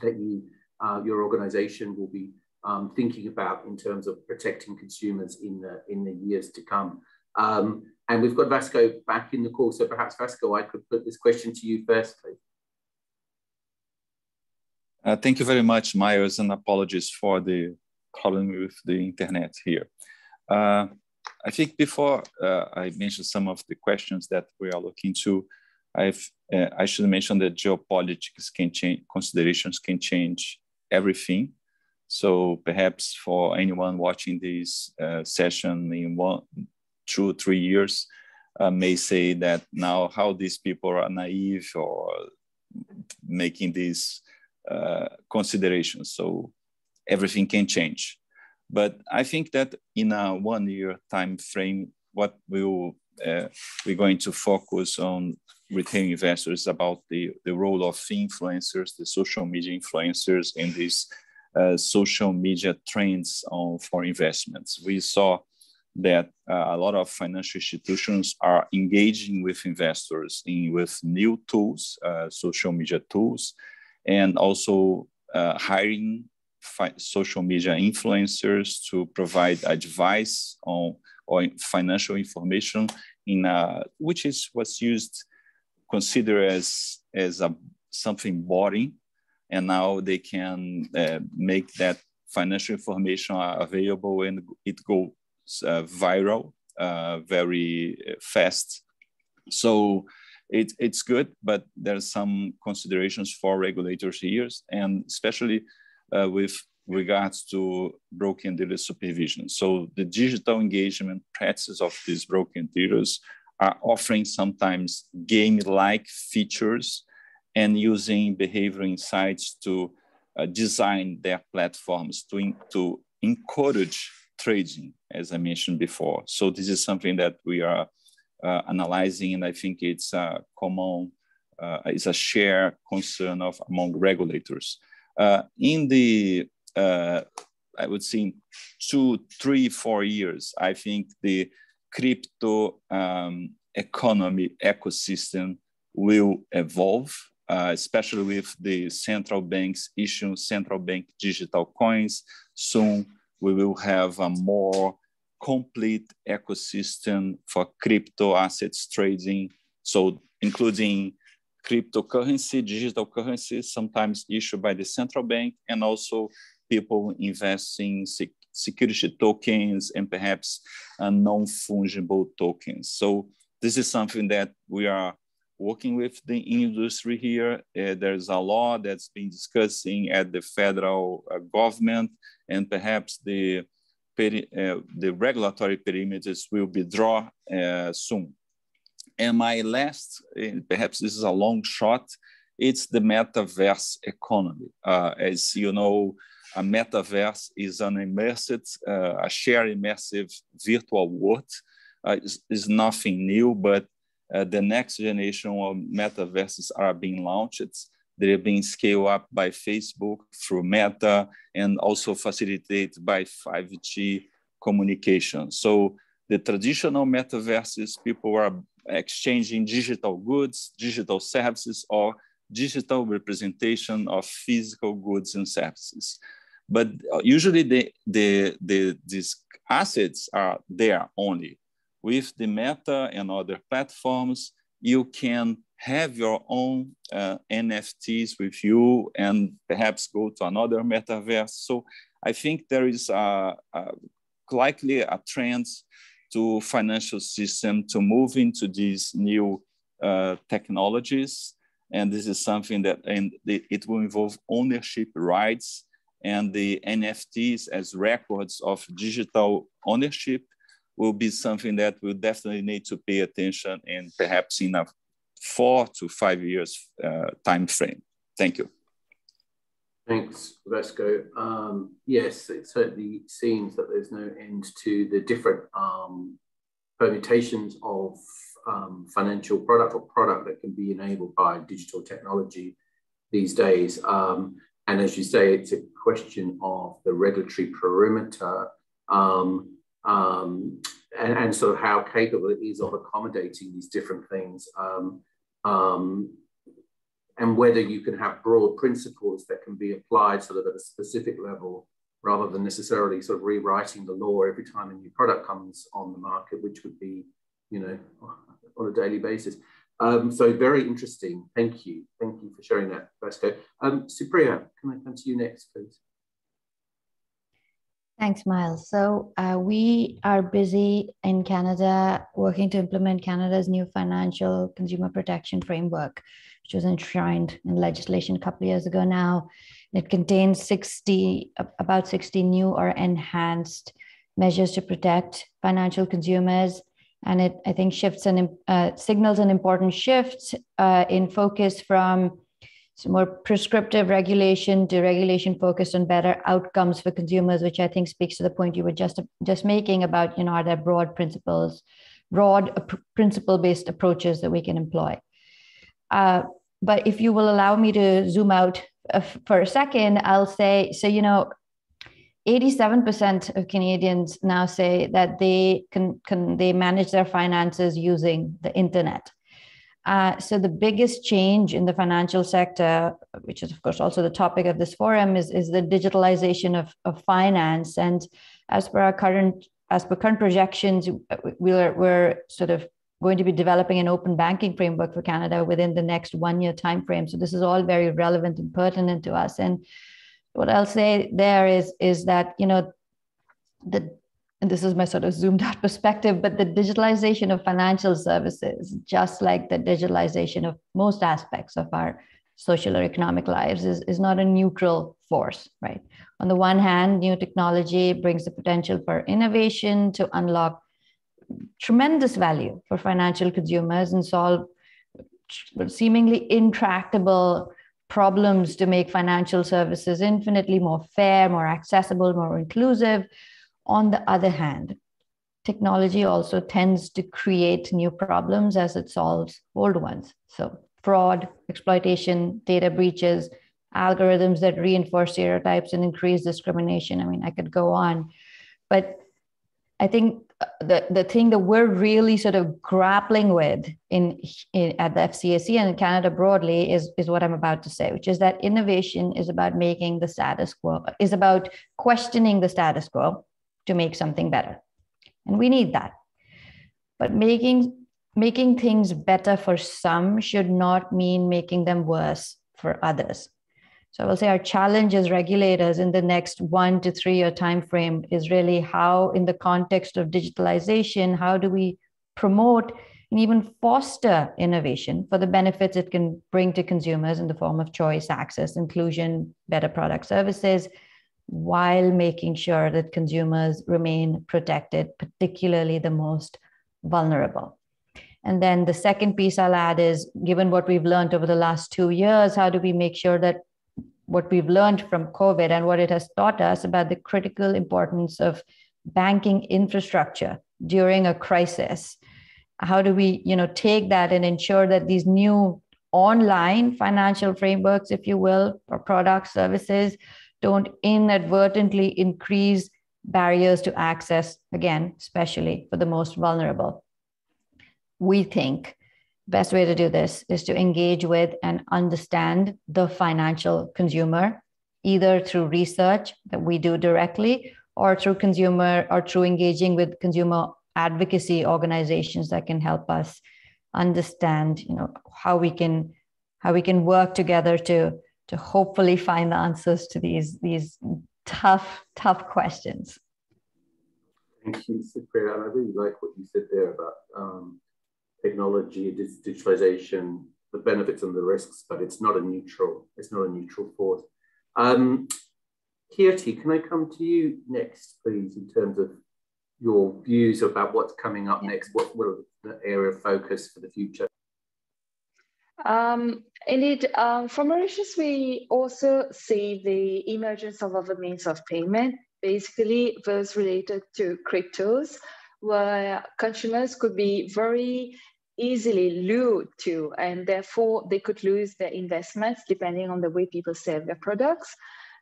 that you, uh, your organization will be um, thinking about in terms of protecting consumers in the, in the years to come? Um, and we've got Vasco back in the call, so perhaps Vasco, I could put this question to you first, please. Uh, thank you very much, Miles, and apologies for the problem with the internet here. Uh, I think before uh, I mention some of the questions that we are looking to, I've, uh, I should mention that geopolitics can change, considerations can change everything. So perhaps for anyone watching this uh, session in one, two, three years, uh, may say that now how these people are naive or making these uh, considerations. So everything can change. But I think that in a one year time frame, what we will, uh, we're going to focus on retail investors about the, the role of influencers, the social media influencers in uh, social media trends on, for investments. We saw that uh, a lot of financial institutions are engaging with investors in with new tools, uh, social media tools, and also uh, hiring social media influencers to provide advice on or financial information in a, which is what's used considered as as a something boring and now they can uh, make that financial information available and it goes uh, viral uh, very fast. So it, it's good but there's some considerations for regulators here and especially uh, with regards to broker dealer supervision. So the digital engagement practices of these broker dealers are offering sometimes game-like features and using behavior insights to uh, design their platforms to, in, to encourage trading, as I mentioned before. So this is something that we are uh, analyzing, and I think it's a common, uh, it's a shared concern of among regulators. Uh, in the, uh, I would say, two, three, four years, I think the crypto um, economy ecosystem will evolve, uh, especially with the central banks issuing central bank digital coins. Soon we will have a more complete ecosystem for crypto assets trading. So including cryptocurrency, digital currency, sometimes issued by the central bank, and also people investing security tokens and perhaps uh, non-fungible tokens. So this is something that we are working with the industry here. Uh, there's a law that's been discussing at the federal uh, government, and perhaps the uh, the regulatory perimeters will be drawn uh, soon. And my last, uh, perhaps this is a long shot, it's the metaverse economy. Uh, as you know, a metaverse is an immersive, a shared immersive virtual world uh, is nothing new, but uh, the next generation of metaverses are being launched. They're being scaled up by Facebook through Meta and also facilitated by 5G communication. So the traditional metaverses, people are exchanging digital goods, digital services, or digital representation of physical goods and services. But uh, usually the, the, the, these assets are there only with the Meta and other platforms, you can have your own uh, NFTs with you and perhaps go to another metaverse. So I think there is a, a likely a trend to financial system to move into these new uh, technologies. And this is something that and it will involve ownership rights and the NFTs as records of digital ownership will be something that we'll definitely need to pay attention in perhaps in a four to five years uh, time frame. Thank you. Thanks, Vasco. Um, yes, it certainly seems that there's no end to the different um, permutations of um, financial product or product that can be enabled by digital technology these days. Um, and as you say, it's a question of the regulatory perimeter um, um, and, and, sort of how capable it is of accommodating these different things. Um, um, and whether you can have broad principles that can be applied sort of at a specific level rather than necessarily sort of rewriting the law every time a new product comes on the market, which would be, you know, on a daily basis. Um, so very interesting. Thank you. Thank you for sharing that, Vasco. Um, Supriya, can I come to you next, please? Thanks, Miles. So uh, we are busy in Canada working to implement Canada's new financial consumer protection framework, which was enshrined in legislation a couple of years ago now. It contains 60, about 60 new or enhanced measures to protect financial consumers. And it, I think, shifts and uh, signals an important shift uh, in focus from more prescriptive regulation to regulation focused on better outcomes for consumers, which I think speaks to the point you were just just making about, you know, are there broad principles, broad principle-based approaches that we can employ? Uh, but if you will allow me to zoom out uh, for a second, I'll say, so, you know, 87% of Canadians now say that they can, can they manage their finances using the internet. Uh, so the biggest change in the financial sector, which is of course also the topic of this forum, is, is the digitalization of, of finance. And as per our current as per current projections, we're, we're sort of going to be developing an open banking framework for Canada within the next one year time frame. So this is all very relevant and pertinent to us. And what I'll say there is, is that, you know, the and this is my sort of zoomed out perspective, but the digitalization of financial services, just like the digitalization of most aspects of our social or economic lives, is, is not a neutral force, right? On the one hand, new technology brings the potential for innovation to unlock tremendous value for financial consumers and solve seemingly intractable problems to make financial services infinitely more fair, more accessible, more inclusive. On the other hand, technology also tends to create new problems as it solves old ones. So, fraud, exploitation, data breaches, algorithms that reinforce stereotypes and increase discrimination. I mean, I could go on. But I think the, the thing that we're really sort of grappling with in, in at the FCAC and in Canada broadly is, is what I'm about to say, which is that innovation is about making the status quo, is about questioning the status quo to make something better. And we need that. But making making things better for some should not mean making them worse for others. So I will say our challenge as regulators in the next one to three year time frame is really how, in the context of digitalization, how do we promote and even foster innovation for the benefits it can bring to consumers in the form of choice, access, inclusion, better product services, while making sure that consumers remain protected, particularly the most vulnerable. And then the second piece I'll add is given what we've learned over the last two years, how do we make sure that what we've learned from COVID and what it has taught us about the critical importance of banking infrastructure during a crisis. How do we, you know, take that and ensure that these new online financial frameworks, if you will, or products, services, don't inadvertently increase barriers to access, again, especially for the most vulnerable. We think the best way to do this is to engage with and understand the financial consumer, either through research that we do directly or through consumer or through engaging with consumer advocacy organizations that can help us understand you know how we can how we can work together to to hopefully find the answers to these these tough tough questions thank you Supriya. i really like what you said there about um, technology, digitalization, the benefits and the risks, but it's not a neutral, it's not a neutral force. Um, Kheertee, can I come to you next, please, in terms of your views about what's coming up next? What, what are the area of focus for the future? Um, indeed, um, for Mauritius, we also see the emergence of other means of payment, basically those related to cryptos, where consumers could be very easily lured to, and therefore they could lose their investments depending on the way people sell their products.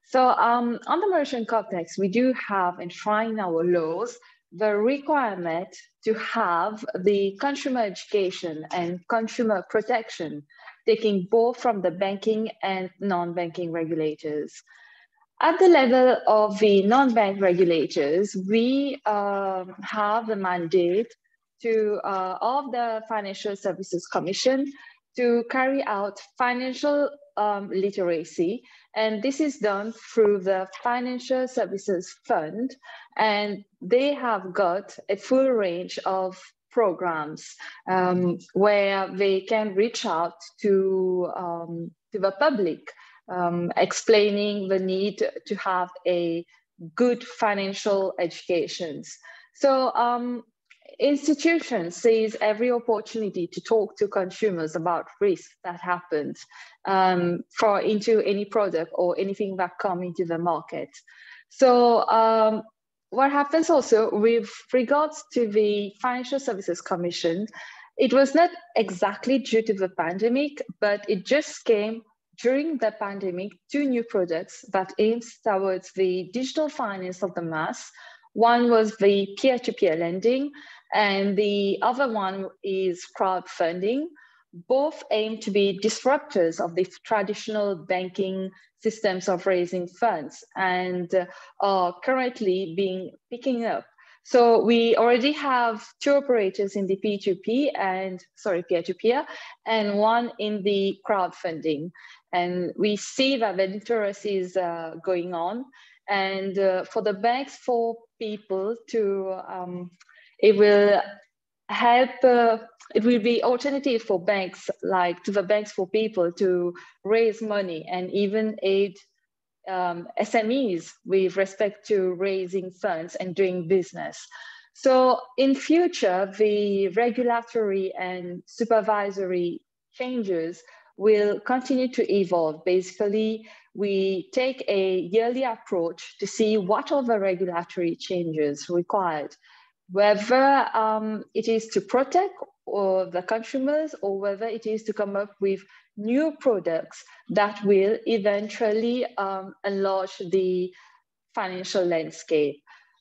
So um, on the Mauritian context, we do have enshrined our laws the requirement to have the consumer education and consumer protection taking both from the banking and non-banking regulators. At the level of the non-bank regulators, we um, have the mandate to uh, of the Financial Services Commission to carry out financial um, literacy. And this is done through the Financial Services Fund. And they have got a full range of programs um, where they can reach out to, um, to the public um, explaining the need to have a good financial educations. So um, institutions seize every opportunity to talk to consumers about risk that happens um, for into any product or anything that come into the market. So um, what happens also with regards to the Financial Services Commission, it was not exactly due to the pandemic, but it just came during the pandemic, two new products that aims towards the digital finance of the mass. One was the peer-to-peer lending, and the other one is crowdfunding, both aim to be disruptors of the traditional banking systems of raising funds and uh, are currently being picking up. So we already have two operators in the P2P and sorry, peer-to-peer, and one in the crowdfunding. And we see that the interest is uh, going on. And uh, for the banks, for people to, um, it will help uh, it will be alternative for banks like to the banks for people to raise money and even aid um, SMEs with respect to raising funds and doing business. So in future, the regulatory and supervisory changes will continue to evolve. Basically, we take a yearly approach to see what are the regulatory changes required whether um, it is to protect or the consumers or whether it is to come up with new products that will eventually um, enlarge the financial landscape.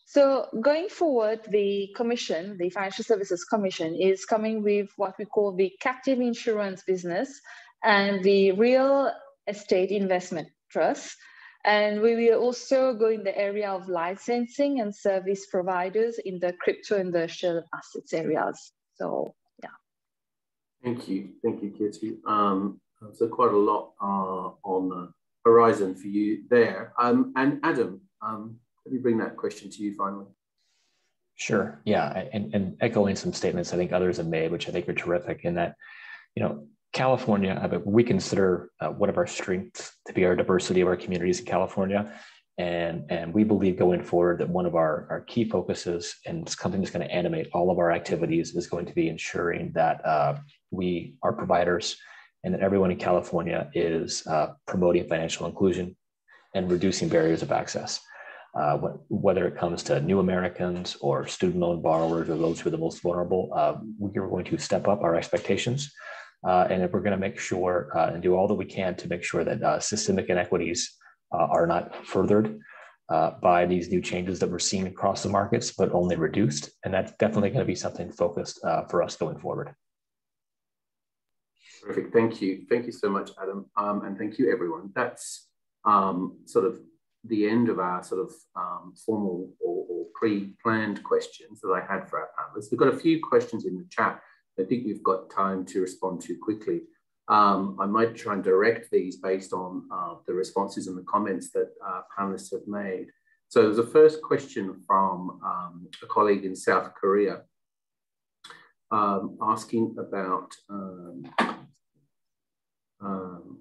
So going forward, the commission, the Financial Services Commission is coming with what we call the captive insurance business and the real estate investment trust and we will also go in the area of licensing and service providers in the crypto and virtual assets areas. So, yeah. Thank you. Thank you, Kheertee. Um, so quite a lot uh, on the horizon for you there. Um, and Adam, um, let me bring that question to you finally. Sure. Yeah. And, and echoing some statements I think others have made, which I think are terrific in that, you know, California, we consider uh, one of our strengths to be our diversity of our communities in California. And, and we believe going forward that one of our, our key focuses and something that's going to animate all of our activities is going to be ensuring that uh, we, our providers, and that everyone in California is uh, promoting financial inclusion and reducing barriers of access. Uh, whether it comes to new Americans or student loan borrowers or those who are the most vulnerable, uh, we are going to step up our expectations uh, and we're going to make sure uh, and do all that we can to make sure that uh, systemic inequities uh, are not furthered uh, by these new changes that we're seeing across the markets, but only reduced. And that's definitely going to be something focused uh, for us going forward. Perfect. Thank you. Thank you so much, Adam. Um, and thank you, everyone. That's um, sort of the end of our sort of um, formal or, or pre-planned questions that I had for our panelists. We've got a few questions in the chat I think we've got time to respond to quickly. Um, I might try and direct these based on uh, the responses and the comments that uh, panelists have made. So there's a first question from um, a colleague in South Korea um, asking about um, um,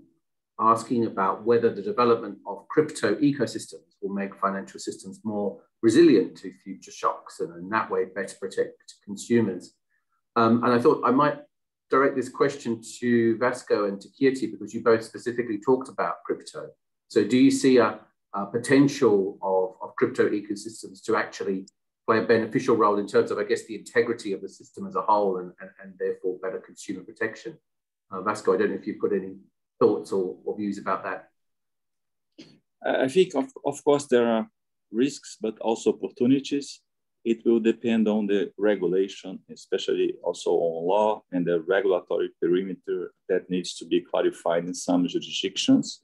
asking about whether the development of crypto ecosystems will make financial systems more resilient to future shocks and in that way better protect consumers. Um, and I thought I might direct this question to Vasco and to Kheertee because you both specifically talked about crypto. So do you see a, a potential of, of crypto ecosystems to actually play a beneficial role in terms of, I guess, the integrity of the system as a whole and, and, and therefore better consumer protection? Uh, Vasco, I don't know if you've got any thoughts or, or views about that. I think, of, of course, there are risks, but also opportunities it will depend on the regulation, especially also on law and the regulatory perimeter that needs to be clarified in some jurisdictions.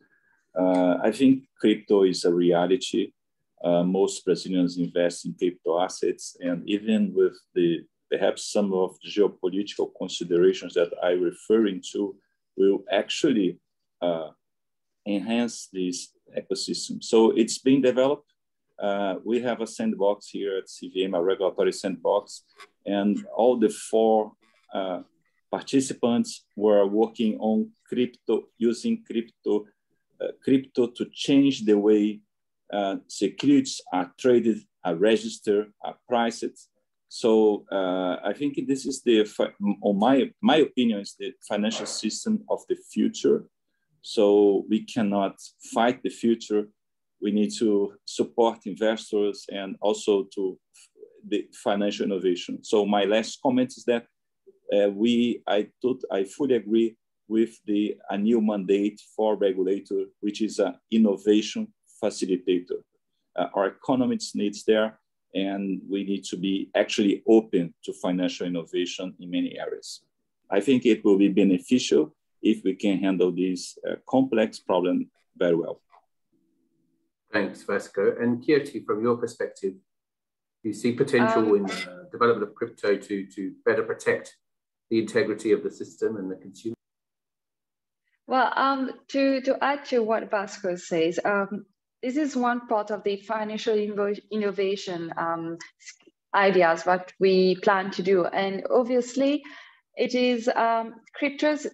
Uh, I think crypto is a reality. Uh, most Brazilians invest in crypto assets, and even with the perhaps some of the geopolitical considerations that I'm referring to, will actually uh, enhance this ecosystem. So it's being developed uh, we have a sandbox here at CVM, a regulatory sandbox, and all the four uh, participants were working on crypto, using crypto, uh, crypto to change the way uh, securities are traded, are registered, are priced. So uh, I think this is the, on my, my opinion, is the financial system of the future. So we cannot fight the future we need to support investors and also to the financial innovation. So my last comment is that uh, we, I thought I fully agree with the a new mandate for regulator, which is an innovation facilitator. Uh, our economy needs there, and we need to be actually open to financial innovation in many areas. I think it will be beneficial if we can handle this uh, complex problem very well. Thanks, Vasco. And Kheertee, from your perspective, do you see potential um, in the development of crypto to, to better protect the integrity of the system and the consumer? Well, um, to, to add to what Vasco says, um, this is one part of the financial innovation um, ideas, what we plan to do. And obviously, it is um, cryptos,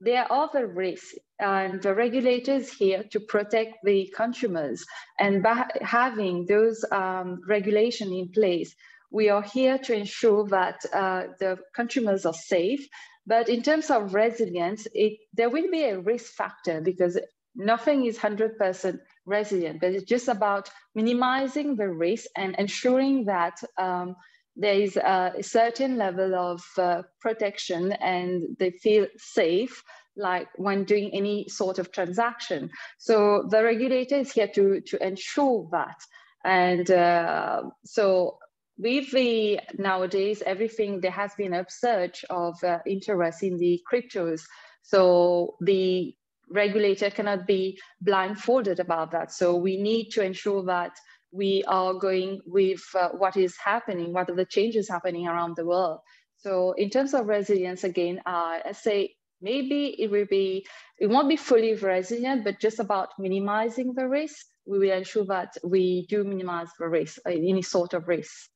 they are the risk and the regulators here to protect the consumers. And by having those um, regulation in place, we are here to ensure that uh, the consumers are safe. But in terms of resilience, it, there will be a risk factor because nothing is 100% resilient, but it's just about minimizing the risk and ensuring that um, there is a certain level of uh, protection and they feel safe like when doing any sort of transaction. So the regulator is here to, to ensure that. And uh, so with the nowadays, everything, there has been a surge of uh, interest in the cryptos. So the regulator cannot be blindfolded about that. So we need to ensure that we are going with uh, what is happening, what are the changes happening around the world. So in terms of resilience, again, uh, I say maybe it will be, it won't be fully resilient, but just about minimizing the risk. We will ensure that we do minimize the risk, uh, any sort of risk.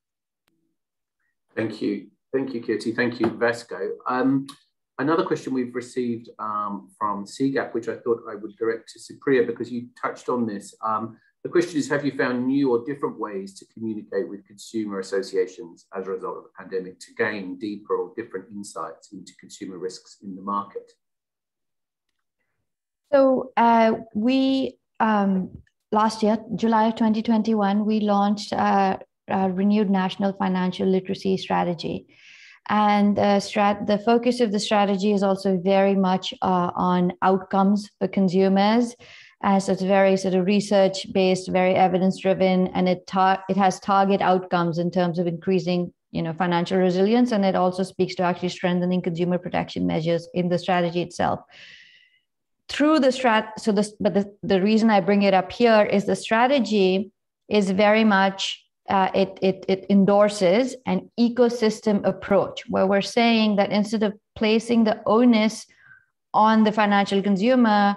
Thank you. Thank you, Kheertee. Thank you, Vasco. Um, another question we've received um, from CGAP, which I thought I would direct to Supriya because you touched on this. Um, the question is, have you found new or different ways to communicate with consumer associations as a result of the pandemic to gain deeper or different insights into consumer risks in the market? So uh, we, um, last year, July of 2021, we launched a, a renewed national financial literacy strategy. And uh, strat- the focus of the strategy is also very much uh, on outcomes for consumers so it's very sort of research based, very evidence driven, and it it has target outcomes in terms of increasing you know financial resilience, and it also speaks to actually strengthening consumer protection measures in the strategy itself. Through the strat, so this, but the, the reason I bring it up here is the strategy is very much uh, it, it, it endorses an ecosystem approach where we're saying that instead of placing the onus on the financial consumer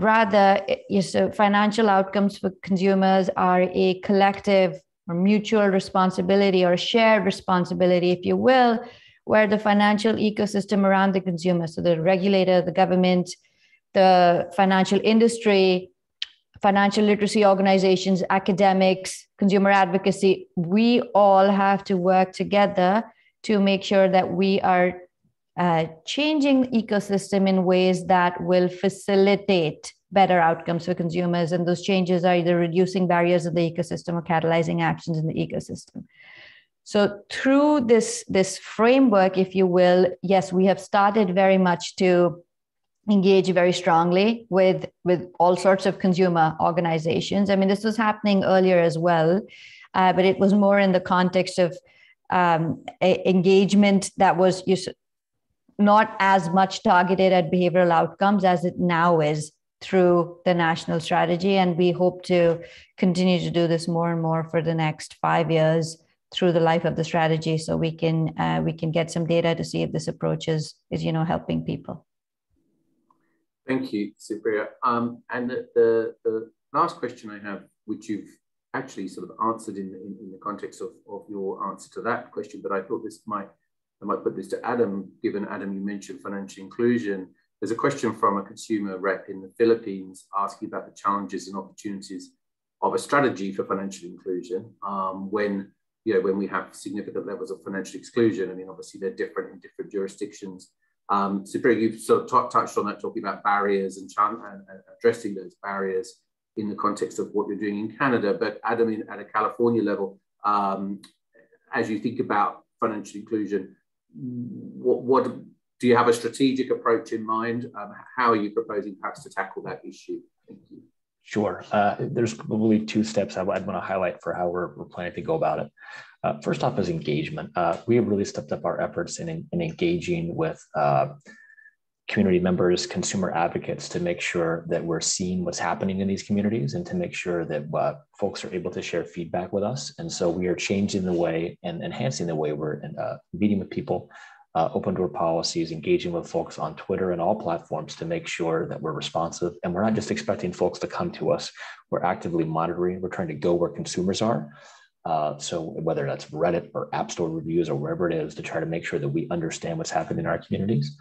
Rather, so financial outcomes for consumers are a collective or mutual responsibility or shared responsibility, if you will, where the financial ecosystem around the consumer, so the regulator, the government, the financial industry, financial literacy organizations, academics, consumer advocacy, we all have to work together to make sure that we are uh, changing the ecosystem in ways that will facilitate better outcomes for consumers. And those changes are either reducing barriers in the ecosystem or catalyzing actions in the ecosystem. So through this, this framework, if you will, yes, we have started very much to engage very strongly with, with all sorts of consumer organizations. I mean, this was happening earlier as well, uh, but it was more in the context of um, engagement that was not as much targeted at behavioral outcomes as it now is through the national strategy. And we hope to continue to do this more and more for the next five years through the life of the strategy so we can uh, we can get some data to see if this approach is is you know helping people thank you Supriya. Um, and the, the, the last question i have which you've actually sort of answered in, in, in the context of, of your answer to that question but i thought this might I might put this to Adam, given Adam, you mentioned financial inclusion. There's a question from a consumer rep in the Philippines asking about the challenges and opportunities of a strategy for financial inclusion um, when you know when we have significant levels of financial exclusion. I mean, obviously they're different in different jurisdictions. Um, so, you've sort of touched on that, talking about barriers and, and, addressing those barriers in the context of what you're doing in Canada. But Adam, in, at a California level, um, as you think about financial inclusion, what, what do you have a strategic approach in mind? Um, how are you proposing perhaps to tackle that issue? Thank you. Sure. Uh, there's probably two steps I, would want to highlight for how we're, we're planning to go about it. Uh, first off is engagement. Uh, we have really stepped up our efforts in, in engaging with uh, community members, consumer advocates to make sure that we're seeing what's happening in these communities and to make sure that uh, folks are able to share feedback with us. And so we are changing the way and enhancing the way we're uh, meeting with people, uh, open door policies, engaging with folks on Twitter and all platforms to make sure that we're responsive. And we're not just expecting folks to come to us, we're actively monitoring, we're trying to go where consumers are. Uh, so whether that's Reddit or App Store reviews or wherever it is to try to make sure that we understand what's happening in our communities,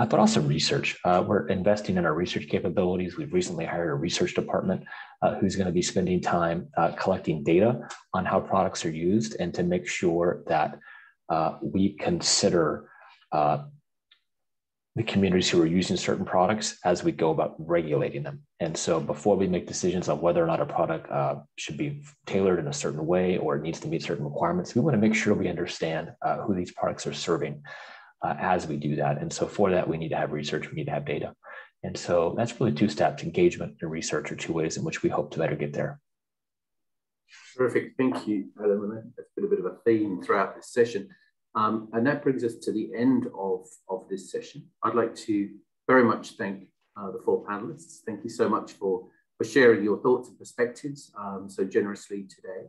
uh, but also research. Uh, we're investing in our research capabilities. We've recently hired a research department uh, who's going to be spending time uh, collecting data on how products are used and to make sure that uh, we consider uh, the communities who are using certain products as we go about regulating them. And so before we make decisions on whether or not a product uh, should be tailored in a certain way or it needs to meet certain requirements, we want to make sure we understand uh, who these products are serving uh, as we do that. And so for that, we need to have research, we need to have data. And so that's really two steps, engagement and research are two ways in which we hope to better get there. Terrific, thank you, Adam. That's been a bit of a theme throughout this session. Um, and that brings us to the end of, of this session. I'd like to very much thank uh, the four panelists. Thank you so much for, for sharing your thoughts and perspectives um, so generously today.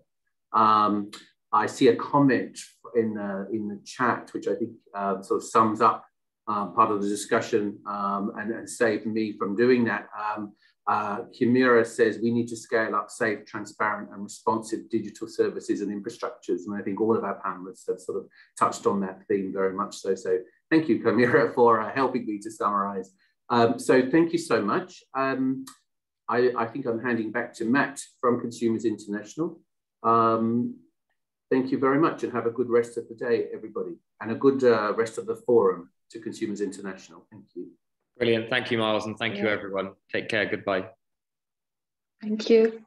Um, I see a comment in the, in the chat, which I think uh, sort of sums up um, part of the discussion um, and, and saved me from doing that. Um, uh, Kimura says we need to scale up safe, transparent, and responsive digital services and infrastructures. And I think all of our panelists have sort of touched on that theme very much so. So thank you, Kimura, for uh, helping me to summarize. Um, so thank you so much. Um, I, I, think I'm handing back to Matt from Consumers International. Um, thank you very much and have a good rest of the day, everybody, and a good uh, rest of the forum to Consumers International. Thank you. Brilliant. Thank you, Miles, and thank yeah. you, everyone. Take care. Goodbye. Thank you.